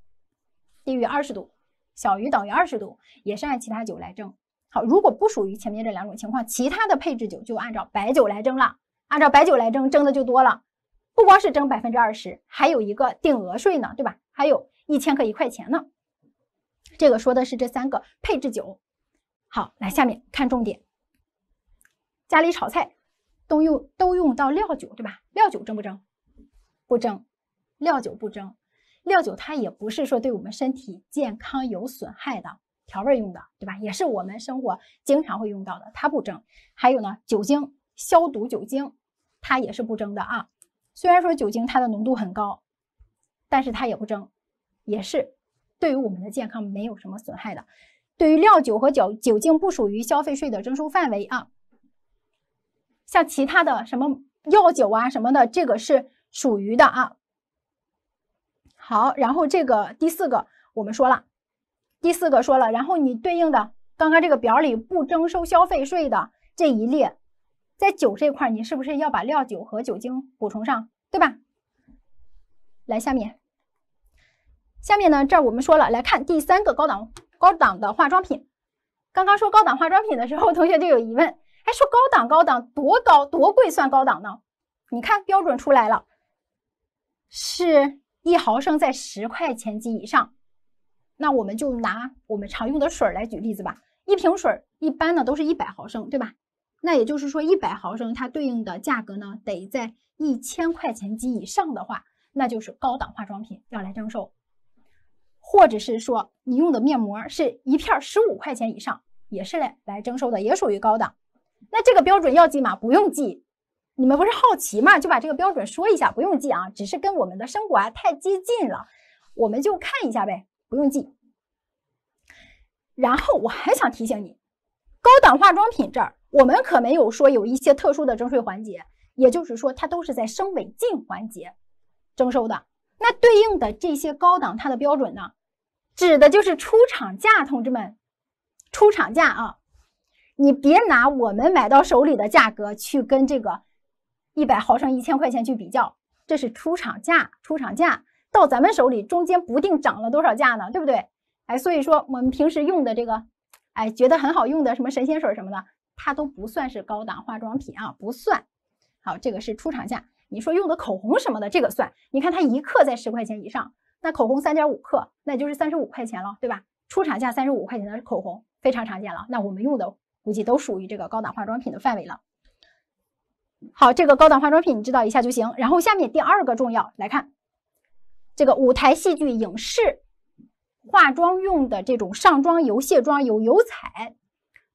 低于二十度，小于等于二十度，也是按其他酒来征。好，如果不属于前面这两种情况，其他的配置酒就按照白酒来征了。按照白酒来征，征的就多了，不光是征百分之二十，还有一个定额税呢，对吧？还有一千克一块钱呢。这个说的是这三个配置酒。好，来下面看重点。家里炒菜都用都用到料酒，对吧？料酒征不征？不征，料酒不征。料酒它也不是说对我们身体健康有损害的。调味用的，对吧？也是我们生活经常会用到的，它不征。还有呢，酒精消毒酒精，它也是不征的啊。虽然说酒精它的浓度很高，但是它也不征，也是对于我们的健康没有什么损害的。对于料酒和酒酒精不属于消费税的征收范围啊。像其他的什么药酒啊什么的，这个是属于的啊。好，然后这个第四个我们说了。第四个说了，然后你对应的刚刚这个表里不征收消费税的这一列，在酒这块，你是不是要把料酒和酒精补充上，对吧？来，下面，下面呢，这儿我们说了，来看第三个高档高档的化妆品。刚刚说高档化妆品的时候，同学就有疑问，哎，说高档高档多高多贵算高档呢？你看标准出来了，是一毫升在十块钱及以上。那我们就拿我们常用的水来举例子吧。一瓶水一般呢都是一百毫升，对吧？那也就是说，一百毫升它对应的价格呢得在一千块钱及以上的话，那就是高档化妆品要来征收。或者是说你用的面膜是一片十五块钱以上，也是来来征收的，也属于高档。那这个标准要记吗？不用记。你们不是好奇吗，就把这个标准说一下，不用记啊，只是跟我们的生活啊太接近了，我们就看一下呗，不用记。然后我还想提醒你，高档化妆品这儿我们可没有说有一些特殊的征税环节，也就是说它都是在升尾进环节征收的。那对应的这些高档它的标准呢，指的就是出厂价，同志们，出厂价啊，你别拿我们买到手里的价格去跟这个。一百毫升一千块钱去比较，这是出厂价，出厂价到咱们手里中间不定涨了多少价呢，对不对？哎，所以说我们平时用的这个，哎，觉得很好用的什么神仙水什么的，它都不算是高档化妆品啊，不算。好，这个是出厂价。你说用的口红什么的，这个算。你看它一克在十块钱以上，那口红三点五克，那就是三十五块钱了，对吧？出厂价三十五块钱的口红非常常见了，那我们用的估计都属于这个高档化妆品的范围了。好，这个高档化妆品你知道一下就行。然后下面第二个重要来看，这个舞台戏剧影视化妆用的这种上妆油、卸妆油、油彩，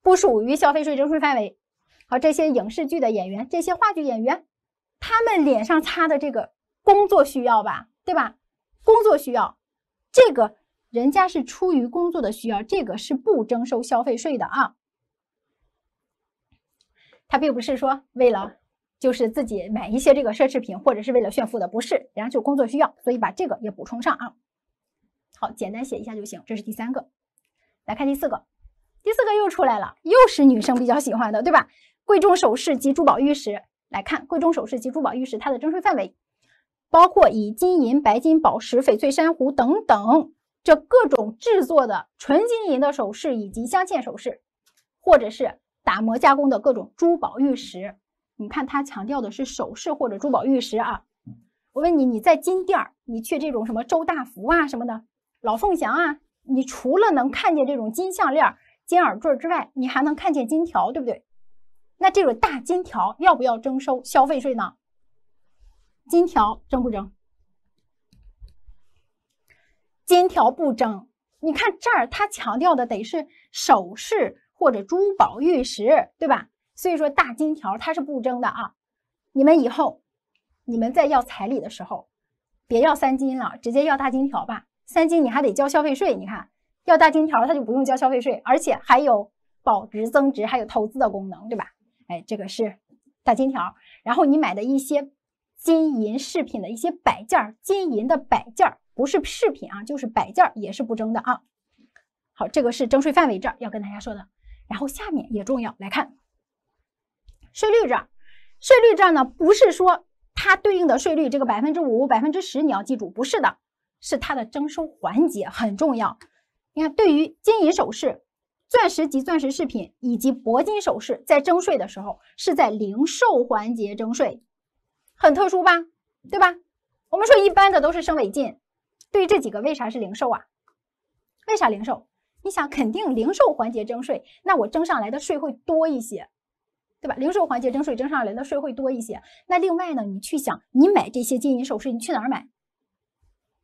不属于消费税征税范围。好，这些影视剧的演员，这些话剧演员，他们脸上擦的这个工作需要吧，对吧？工作需要，这个人家是出于工作的需要，这个是不征收消费税的啊。他并不是说为了。就是自己买一些这个奢侈品，或者是为了炫富的，不是，人家就工作需要，所以把这个也补充上啊。好，简单写一下就行。这是第三个，来看第四个，第四个又出来了，又是女生比较喜欢的，对吧？贵重首饰及珠宝玉石，来看贵重首饰及珠宝玉石它的征税范围，包括以金银、白金、宝石、翡翠、珊瑚等等这各种制作的纯金银的首饰以及镶嵌首饰，或者是打磨加工的各种珠宝玉石。你看，它强调的是首饰或者珠宝玉石啊。我问你，你在金店儿，你去这种什么周大福啊什么的，老凤祥啊，你除了能看见这种金项链儿、金耳坠之外，你还能看见金条，对不对？那这个大金条要不要征收消费税呢？金条征不征？金条不征。你看这儿，他强调的得是首饰或者珠宝玉石，对吧？所以说大金条它是不征的啊，你们以后你们在要彩礼的时候，别要三金了，直接要大金条吧。三金你还得交消费税，你看要大金条它就不用交消费税，而且还有保值增值，还有投资的功能，对吧？哎，这个是大金条。然后你买的一些金银饰品的一些摆件，金银的摆件不是饰品啊，就是摆件也是不征的啊。好，这个是征税范围这儿要跟大家说的。然后下面也重要，来看。税率这儿，税率这儿呢，不是说它对应的税率这个百分之五、百分之十，你要记住，不是的，是它的征收环节很重要。你看，对于金银首饰、钻石及钻石饰品以及铂金首饰，在征税的时候是在零售环节征税，很特殊吧？对吧？我们说一般的都是升尾进，对于这几个为啥是零售啊？为啥零售？你想，肯定零售环节征税，那我征上来的税会多一些。对吧？零售环节征税征上来的税会多一些。那另外呢，你去想，你买这些金银首饰，你去哪儿买？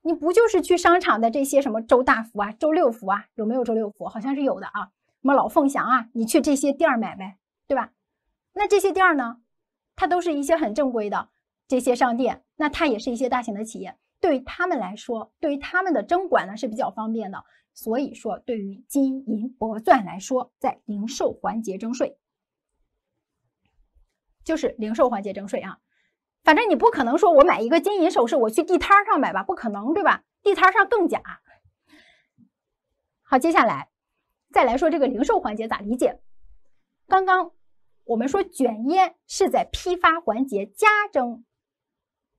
你不就是去商场的这些什么周大福啊、周六福啊？有没有周六福？好像是有的啊。什么老凤祥啊？你去这些店儿买呗，对吧？那这些店儿呢，它都是一些很正规的这些商店，那它也是一些大型的企业，对于他们来说，对于他们的征管呢是比较方便的。所以说，对于金银铂钻来说，在零售环节征税。就是零售环节征税啊，反正你不可能说我买一个金银首饰，我去地摊上买吧，不可能，对吧？地摊上更假。好，接下来再来说这个零售环节咋理解？刚刚我们说卷烟是在批发环节加征，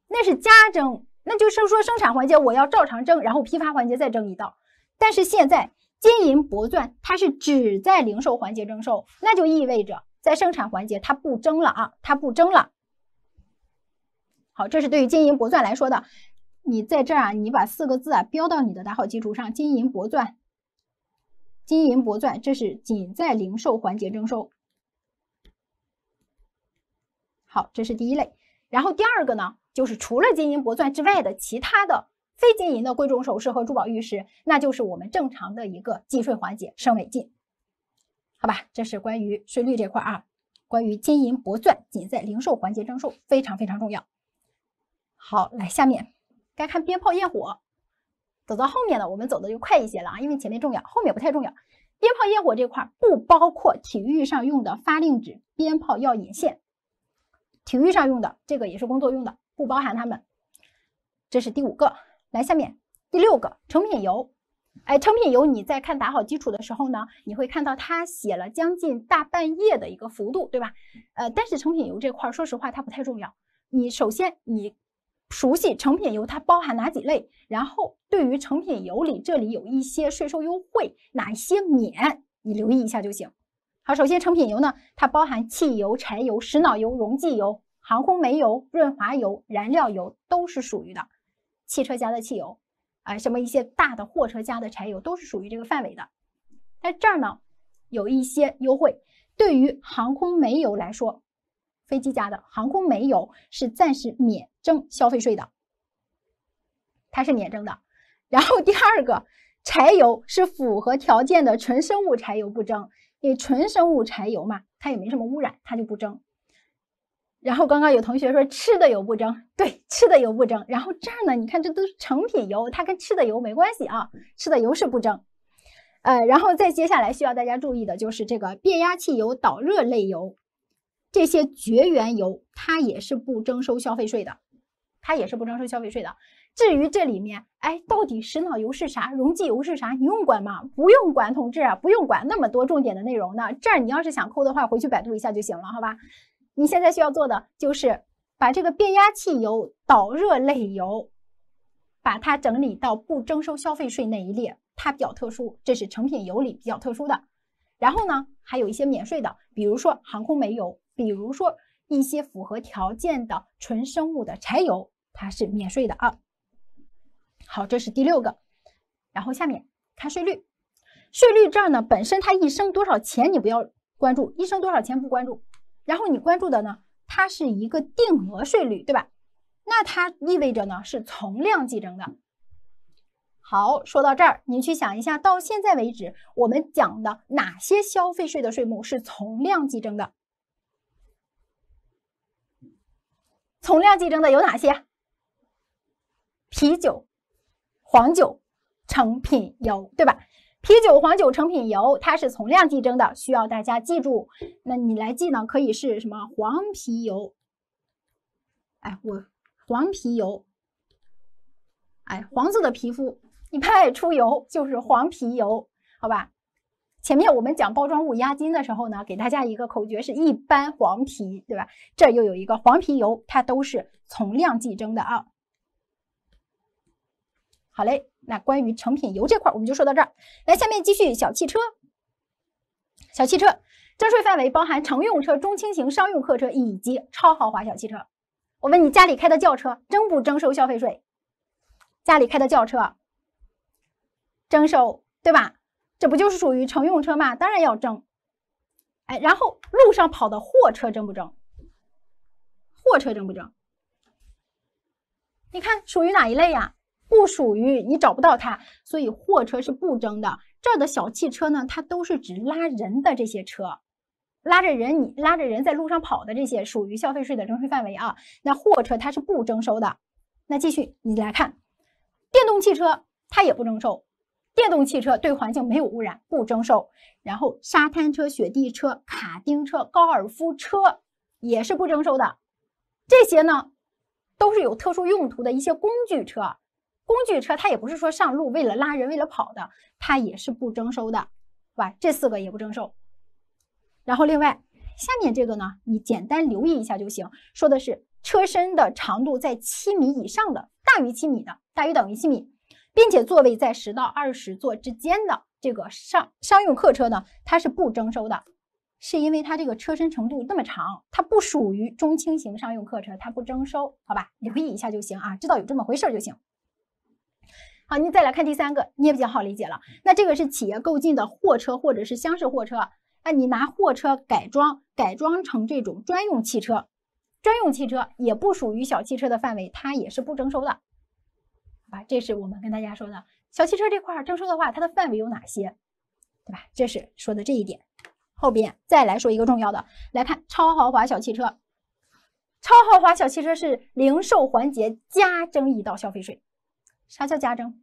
那是加征，那就是说生产环节我要照常征，然后批发环节再征一道。但是现在金银铂钻它是只在零售环节征收，那就意味着。在生产环节，它不征了啊，它不征了。好，这是对于金银铂钻来说的。你在这儿啊，你把四个字啊标到你的打好基础上，金银铂钻，金银铂钻，这是仅在零售环节征收。好，这是第一类。然后第二个呢，就是除了金银铂钻之外的其他的非金银的贵重首饰和珠宝玉石，那就是我们正常的一个计税环节，升为进。好吧，这是关于税率这块啊。关于金银铂钻仅在零售环节征收，非常非常重要。好，来下面该看鞭炮焰火。走到后面呢，我们走的就快一些了啊，因为前面重要，后面不太重要。鞭炮焰火这块不包括体育上用的发令纸、鞭炮药引线。体育上用的这个也是工作用的，不包含它们。这是第五个。来，下面第六个成品油。哎，成品油你在看打好基础的时候呢，你会看到它写了将近大半页的一个幅度，对吧？呃，但是成品油这块，说实话它不太重要。你首先你熟悉成品油它包含哪几类，然后对于成品油里这里有一些税收优惠，哪一些免，你留意一下就行。好，首先成品油呢，它包含汽油、柴油、石脑油、溶剂油、航空煤油、润滑油、燃料油都是属于的。汽车加的汽油。啊，什么一些大的货车加的柴油都是属于这个范围的。在这儿呢，有一些优惠。对于航空煤油来说，飞机加的航空煤油是暂时免征消费税的，它是免征的。然后第二个，柴油是符合条件的纯生物柴油不征，因为纯生物柴油嘛，它也没什么污染，它就不征。然后刚刚有同学说吃的油不征，对，吃的油不征。然后这儿呢，你看这都是成品油，它跟吃的油没关系啊，吃的油是不征。呃，然后再接下来需要大家注意的就是这个变压器油、导热类油，这些绝缘油它也是不征收消费税的，它也是不征收消费税的。至于这里面，哎，到底石脑油是啥，溶剂油是啥，你用管吗？不用管，同志啊，不用管那么多重点的内容呢。这儿你要是想抠的话，回去百度一下就行了，好吧？你现在需要做的就是把这个变压器油、导热类油，把它整理到不征收消费税那一列，它比较特殊，这是成品油里比较特殊的。然后呢，还有一些免税的，比如说航空煤油，比如说一些符合条件的纯生物的柴油，它是免税的啊。好，这是第六个。然后下面看税率，税率这儿呢，本身它一升多少钱你不要关注，一升多少钱不关注。然后你关注的呢，它是一个定额税率，对吧？那它意味着呢是从量计征的。好，说到这儿，你去想一下，到现在为止我们讲的哪些消费税的税目是从量计征的？从量计征的有哪些？啤酒、黄酒、成品油，对吧？啤酒、黄酒、成品油，它是从量计征的，需要大家记住。那你来记呢？可以是什么黄皮油？哎，我黄皮油，哎，黄色的皮肤你怕爱出油，就是黄皮油，好吧？前面我们讲包装物押金的时候呢，给大家一个口诀是一般黄皮，对吧？这又有一个黄皮油，它都是从量计征的啊。好嘞。那关于成品油这块，我们就说到这儿。来，下面继续小汽车。小汽车征税范围包含乘用车、中轻型商用客车以及超豪华小汽车。我问你，家里开的轿车征不征收消费税？家里开的轿车征收，对吧？这不就是属于乘用车吗？当然要征。哎，然后路上跑的货车征不征？货车征不征？你看属于哪一类呀？不属于你找不到它，所以货车是不征的。这儿的小汽车呢，它都是指拉人的这些车，拉着人你拉着人在路上跑的这些属于消费税的征税范围啊。那货车它是不征收的。那继续你来看，电动汽车它也不征收，电动汽车对环境没有污染，不征收。然后沙滩车、雪地车、卡丁车、高尔夫车也是不征收的。这些呢，都是有特殊用途的一些工具车。工具车它也不是说上路为了拉人、为了跑的，它也是不征收的，是吧？这四个也不征收。然后另外下面这个呢，你简单留意一下就行。说的是车身的长度在七米以上的，大于七米的，大于等于七米，并且座位在十到二十座之间的这个商商用客车呢，它是不征收的，是因为它这个车身长度那么长，它不属于中轻型商用客车，它不征收，好吧？留意一下就行啊，知道有这么回事就行。好，你再来看第三个，你也比较好理解了。那这个是企业购进的货车或者是厢式货车，那你拿货车改装，改装成这种专用汽车，专用汽车也不属于小汽车的范围，它也是不征收的。好吧？这是我们跟大家说的小汽车这块征收的话，它的范围有哪些，对吧？这是说的这一点。后边再来说一个重要的，来看超豪华小汽车。超豪华小汽车是零售环节加征一道消费税。啥叫加征？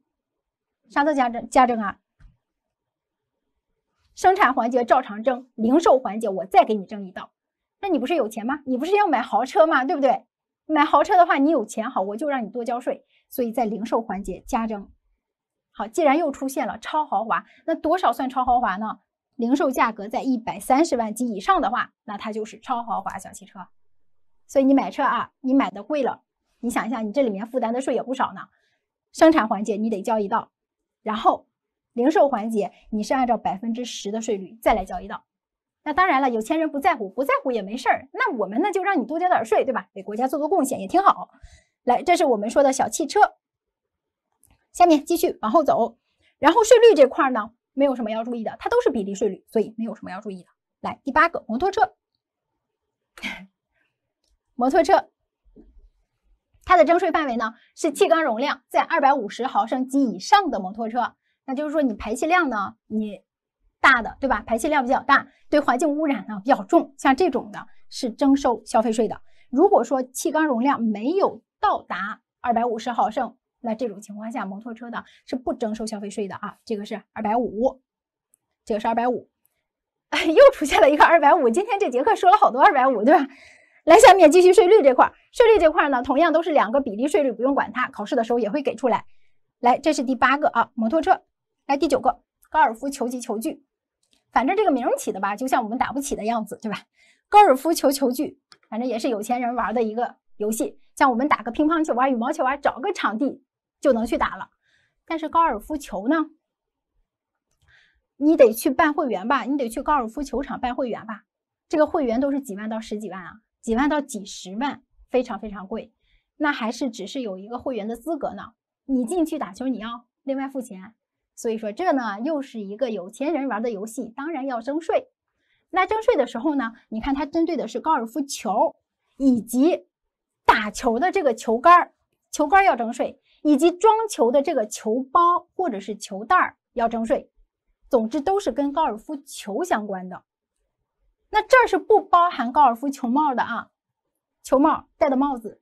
啥叫加征？加征啊！生产环节照常征，零售环节我再给你征一道。那你不是有钱吗？你不是要买豪车吗？对不对？买豪车的话，你有钱好，我就让你多交税。所以在零售环节加征。好，既然又出现了超豪华，那多少算超豪华呢？零售价格在一百三十万及以上的话，那它就是超豪华小汽车。所以你买车啊，你买的贵了，你想一下，你这里面负担的税也不少呢。生产环节你得交一道，然后零售环节你是按照百分之十的税率再来交一道。那当然了，有钱人不在乎，不在乎也没事儿。那我们呢就让你多交点税，对吧？给国家做做贡献也挺好。来，这是我们说的小汽车。下面继续往后走，然后税率这块呢？没有什么要注意的，它都是比例税率，所以没有什么要注意的。来，第八个，摩托车，摩托车，它的征税范围呢是气缸容量在二百五十毫升及以上的摩托车，那就是说你排气量呢，你大的对吧？排气量比较大，对环境污染呢比较重，像这种的是征收消费税的。如果说气缸容量没有到达二百五十毫升，那这种情况下，摩托车的是不征收消费税的啊，这个是二百五，这个是二百五，又出现了一个二百五。今天这节课说了好多二百五，对吧？来，下面继续税率这块，税率这块呢，同样都是两个比例税率，不用管它，考试的时候也会给出来。来，这是第八个啊，摩托车。来，第九个，高尔夫球及球具，反正这个名起的吧，就像我们打不起的样子，对吧？高尔夫球球具，反正也是有钱人玩的一个游戏，像我们打个乒乓球啊、羽毛球啊，找个场地。就能去打了，但是高尔夫球呢？你得去办会员吧，你得去高尔夫球场办会员吧。这个会员都是几万到十几万啊，几万到几十万，非常非常贵。那还是只是有一个会员的资格呢。你进去打球，你要另外付钱。所以说这呢，又是一个有钱人玩的游戏，当然要征税。那征税的时候呢，你看它针对的是高尔夫球以及打球的这个球杆，球杆要征税。以及装球的这个球包或者是球袋要征税，总之都是跟高尔夫球相关的。那这儿是不包含高尔夫球帽的啊，球帽戴的帽子，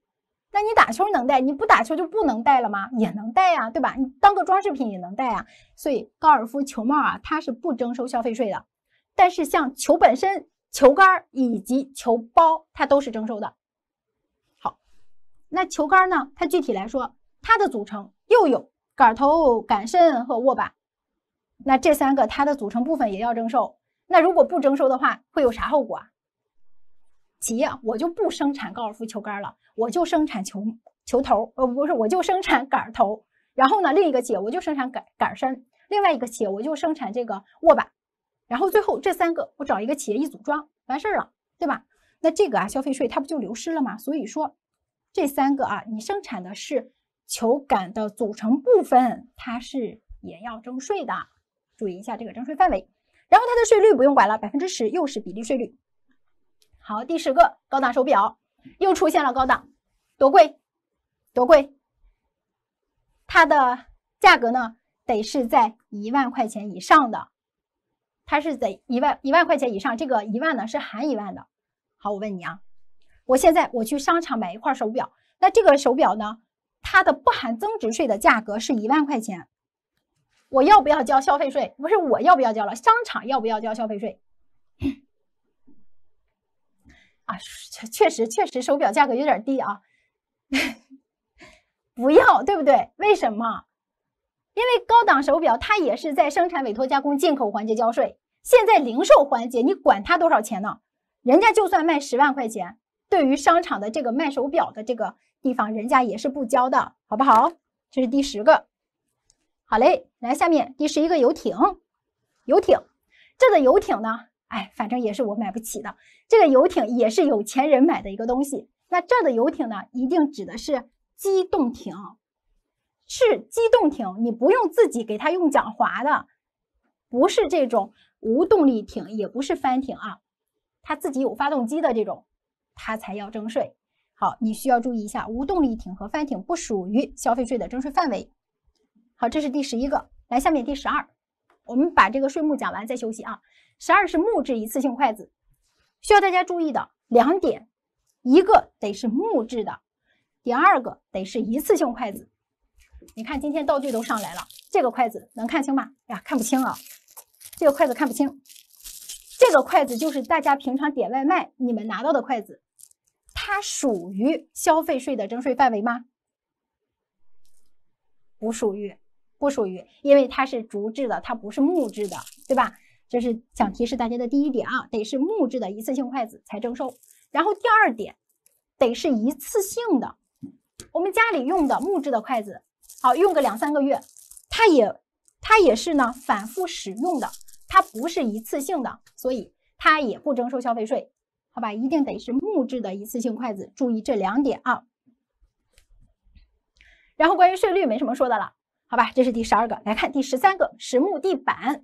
那你打球能戴，你不打球就不能戴了吗？也能戴呀，对吧？你当个装饰品也能戴啊。所以高尔夫球帽啊，它是不征收消费税的。但是像球本身、球杆以及球包，它都是征收的。好，那球杆呢？它具体来说。它的组成又有杆头、杆身和握把，那这三个它的组成部分也要征收。那如果不征收的话，会有啥后果啊？企业我就不生产高尔夫球杆了，我就生产球球头，呃，不是，我就生产杆头。然后呢，另一个企业我就生产杆杆身，另外一个企业我就生产这个握把。然后最后这三个我找一个企业一组装，完事儿了，对吧？那这个啊，消费税它不就流失了吗？所以说这三个啊，你生产的是。球杆的组成部分，它是也要征税的，注意一下这个征税范围。然后它的税率不用管了，百分之十又是比例税率。好，第十个高档手表又出现了高档，多贵？多贵？它的价格呢，得是在一万块钱以上的，它是在一万一万块钱以上，这个一万呢是含一万的。好，我问你啊，我现在我去商场买一块手表，那这个手表呢？它的不含增值税的价格是一万块钱，我要不要交消费税？不是我要不要交了，商场要不要交消费税？啊，确实确实手表价格有点低啊，不要对不对？为什么？因为高档手表它也是在生产委托加工进口环节交税，现在零售环节你管它多少钱呢？人家就算卖十万块钱，对于商场的这个卖手表的这个。地方人家也是不交的，好不好？这是第十个。好嘞，来下面第十一个游艇。游艇，这个游艇呢，哎，反正也是我买不起的。这个游艇也是有钱人买的一个东西。那这的游艇呢，一定指的是机动艇，是机动艇，你不用自己给它用桨划的，不是这种无动力艇，也不是帆艇啊，它自己有发动机的这种，它才要征税。好，你需要注意一下，无动力艇和帆艇不属于消费税的征税范围。好，这是第十一个。来，下面第十二，我们把这个税目讲完再休息啊。十二是木质一次性筷子，需要大家注意的两点，一个得是木质的，第二个得是一次性筷子。你看今天道具都上来了，这个筷子能看清吗？呀，看不清啊，这个筷子看不清。这个筷子就是大家平常点外卖你们拿到的筷子。它属于消费税的征税范围吗？不属于，不属于，因为它是竹制的，它不是木质的，对吧？这是想提示大家的第一点啊，得是木质的一次性筷子才征收。然后第二点，得是一次性的，我们家里用的木质的筷子，好用个两三个月，它也它也是呢反复使用的，它不是一次性的，所以它也不征收消费税。好吧，一定得是木质的一次性筷子，注意这两点啊。然后关于税率没什么说的了，好吧，这是第十二个。来看第十三个，实木地板。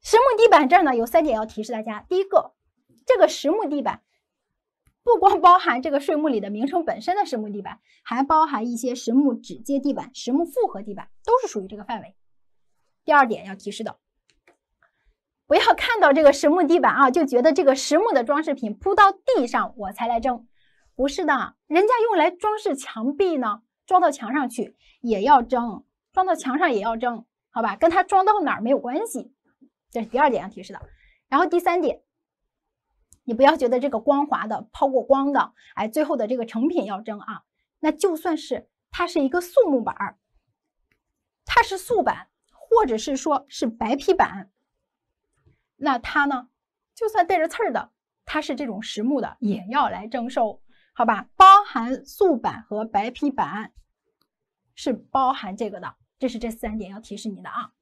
实木地板这儿呢有三点要提示大家。第一个，这个实木地板不光包含这个税目里的名称本身的实木地板，还包含一些实木指接地板、实木复合地板，都是属于这个范围。第二点要提示的。不要看到这个实木地板啊，就觉得这个实木的装饰品铺到地上我才来征，不是的，人家用来装饰墙壁呢，装到墙上去也要征，装到墙上也要征，好吧，跟它装到哪儿没有关系，这是第二点要提示的。然后第三点，你不要觉得这个光滑的、抛过光的，哎，最后的这个成品要征啊，那就算是它是一个素木板儿，它是素板，或者是说是白皮板。那它呢，就算带着刺儿的，它是这种实木的，也要来征收，好吧？包含素板和白皮板，是包含这个的。这是这三点要提示你的啊。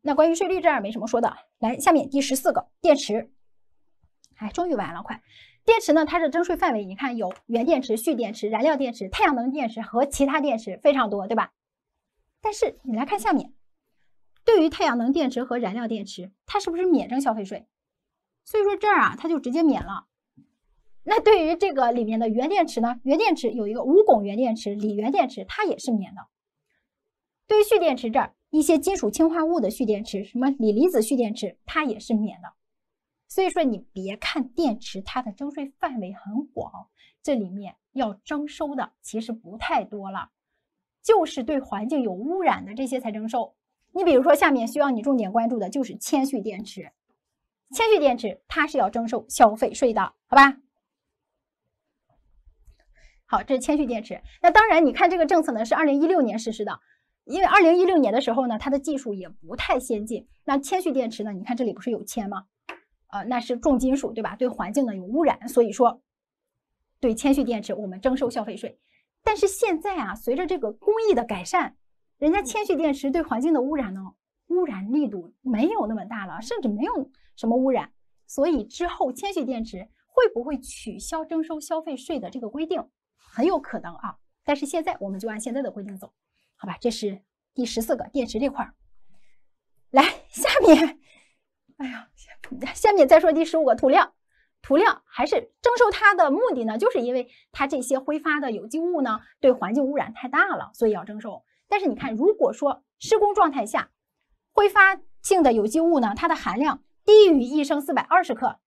那关于税率这儿没什么说的。来，下面第十四个电池，哎，终于完了，快！电池呢，它是征税范围，你看有原电池、蓄电池、燃料电池、太阳能电池和其他电池，非常多，对吧？但是你来看下面。对于太阳能电池和燃料电池，它是不是免征消费税？所以说这儿啊，它就直接免了。那对于这个里面的原电池呢？原电池有一个无汞原电池、锂原电池，它也是免的。对于蓄电池这儿，一些金属氢化物的蓄电池，什么锂离子蓄电池，它也是免的。所以说你别看电池它的征税范围很广，这里面要征收的其实不太多了，就是对环境有污染的这些才征收。你比如说，下面需要你重点关注的就是铅蓄电池。铅蓄电池它是要征收消费税的，好吧？好，这是铅蓄电池。那当然，你看这个政策呢是二零一六年实施的，因为二零一六年的时候呢，它的技术也不太先进。那铅蓄电池呢，你看这里不是有铅吗？呃，那是重金属，对吧？对环境呢有污染，所以说对铅蓄电池我们征收消费税。但是现在啊，随着这个工艺的改善。人家铅蓄电池对环境的污染呢，污染力度没有那么大了，甚至没有什么污染，所以之后铅蓄电池会不会取消征收消费税的这个规定，很有可能啊。但是现在我们就按现在的规定走，好吧？这是第十四个电池这块儿。来，下面，哎呀，下面再说第十五个涂料，涂料还是征收它的目的呢，就是因为它这些挥发的有机物呢，对环境污染太大了，所以要征收。但是你看，如果说施工状态下挥发性的有机物呢，它的含量低于一升四百二十克，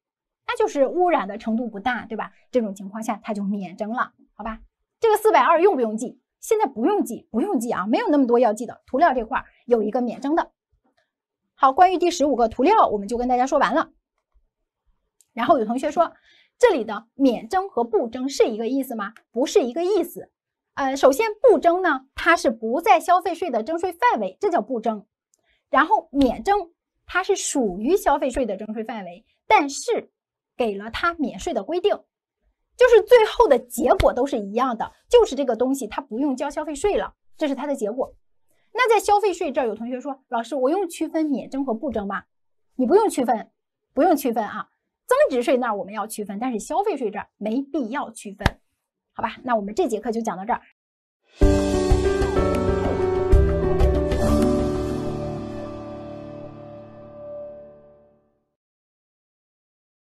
那就是污染的程度不大，对吧？这种情况下它就免征了，好吧？这个四百二用不用记？现在不用记，不用记啊，没有那么多要记的。涂料这块有一个免征的。好，关于第十五个涂料，我们就跟大家说完了。然后有同学说，这里的免征和不征是一个意思吗？不是一个意思。呃，首先不征呢，它是不在消费税的征税范围，这叫不征。然后免征，它是属于消费税的征税范围，但是给了它免税的规定，就是最后的结果都是一样的，就是这个东西它不用交消费税了，这是它的结果。那在消费税这儿，有同学说，老师，我用区分免征和不征吗？你不用区分，不用区分啊。增值税那儿我们要区分，但是消费税这儿没必要区分。好吧，那我们这节课就讲到这儿。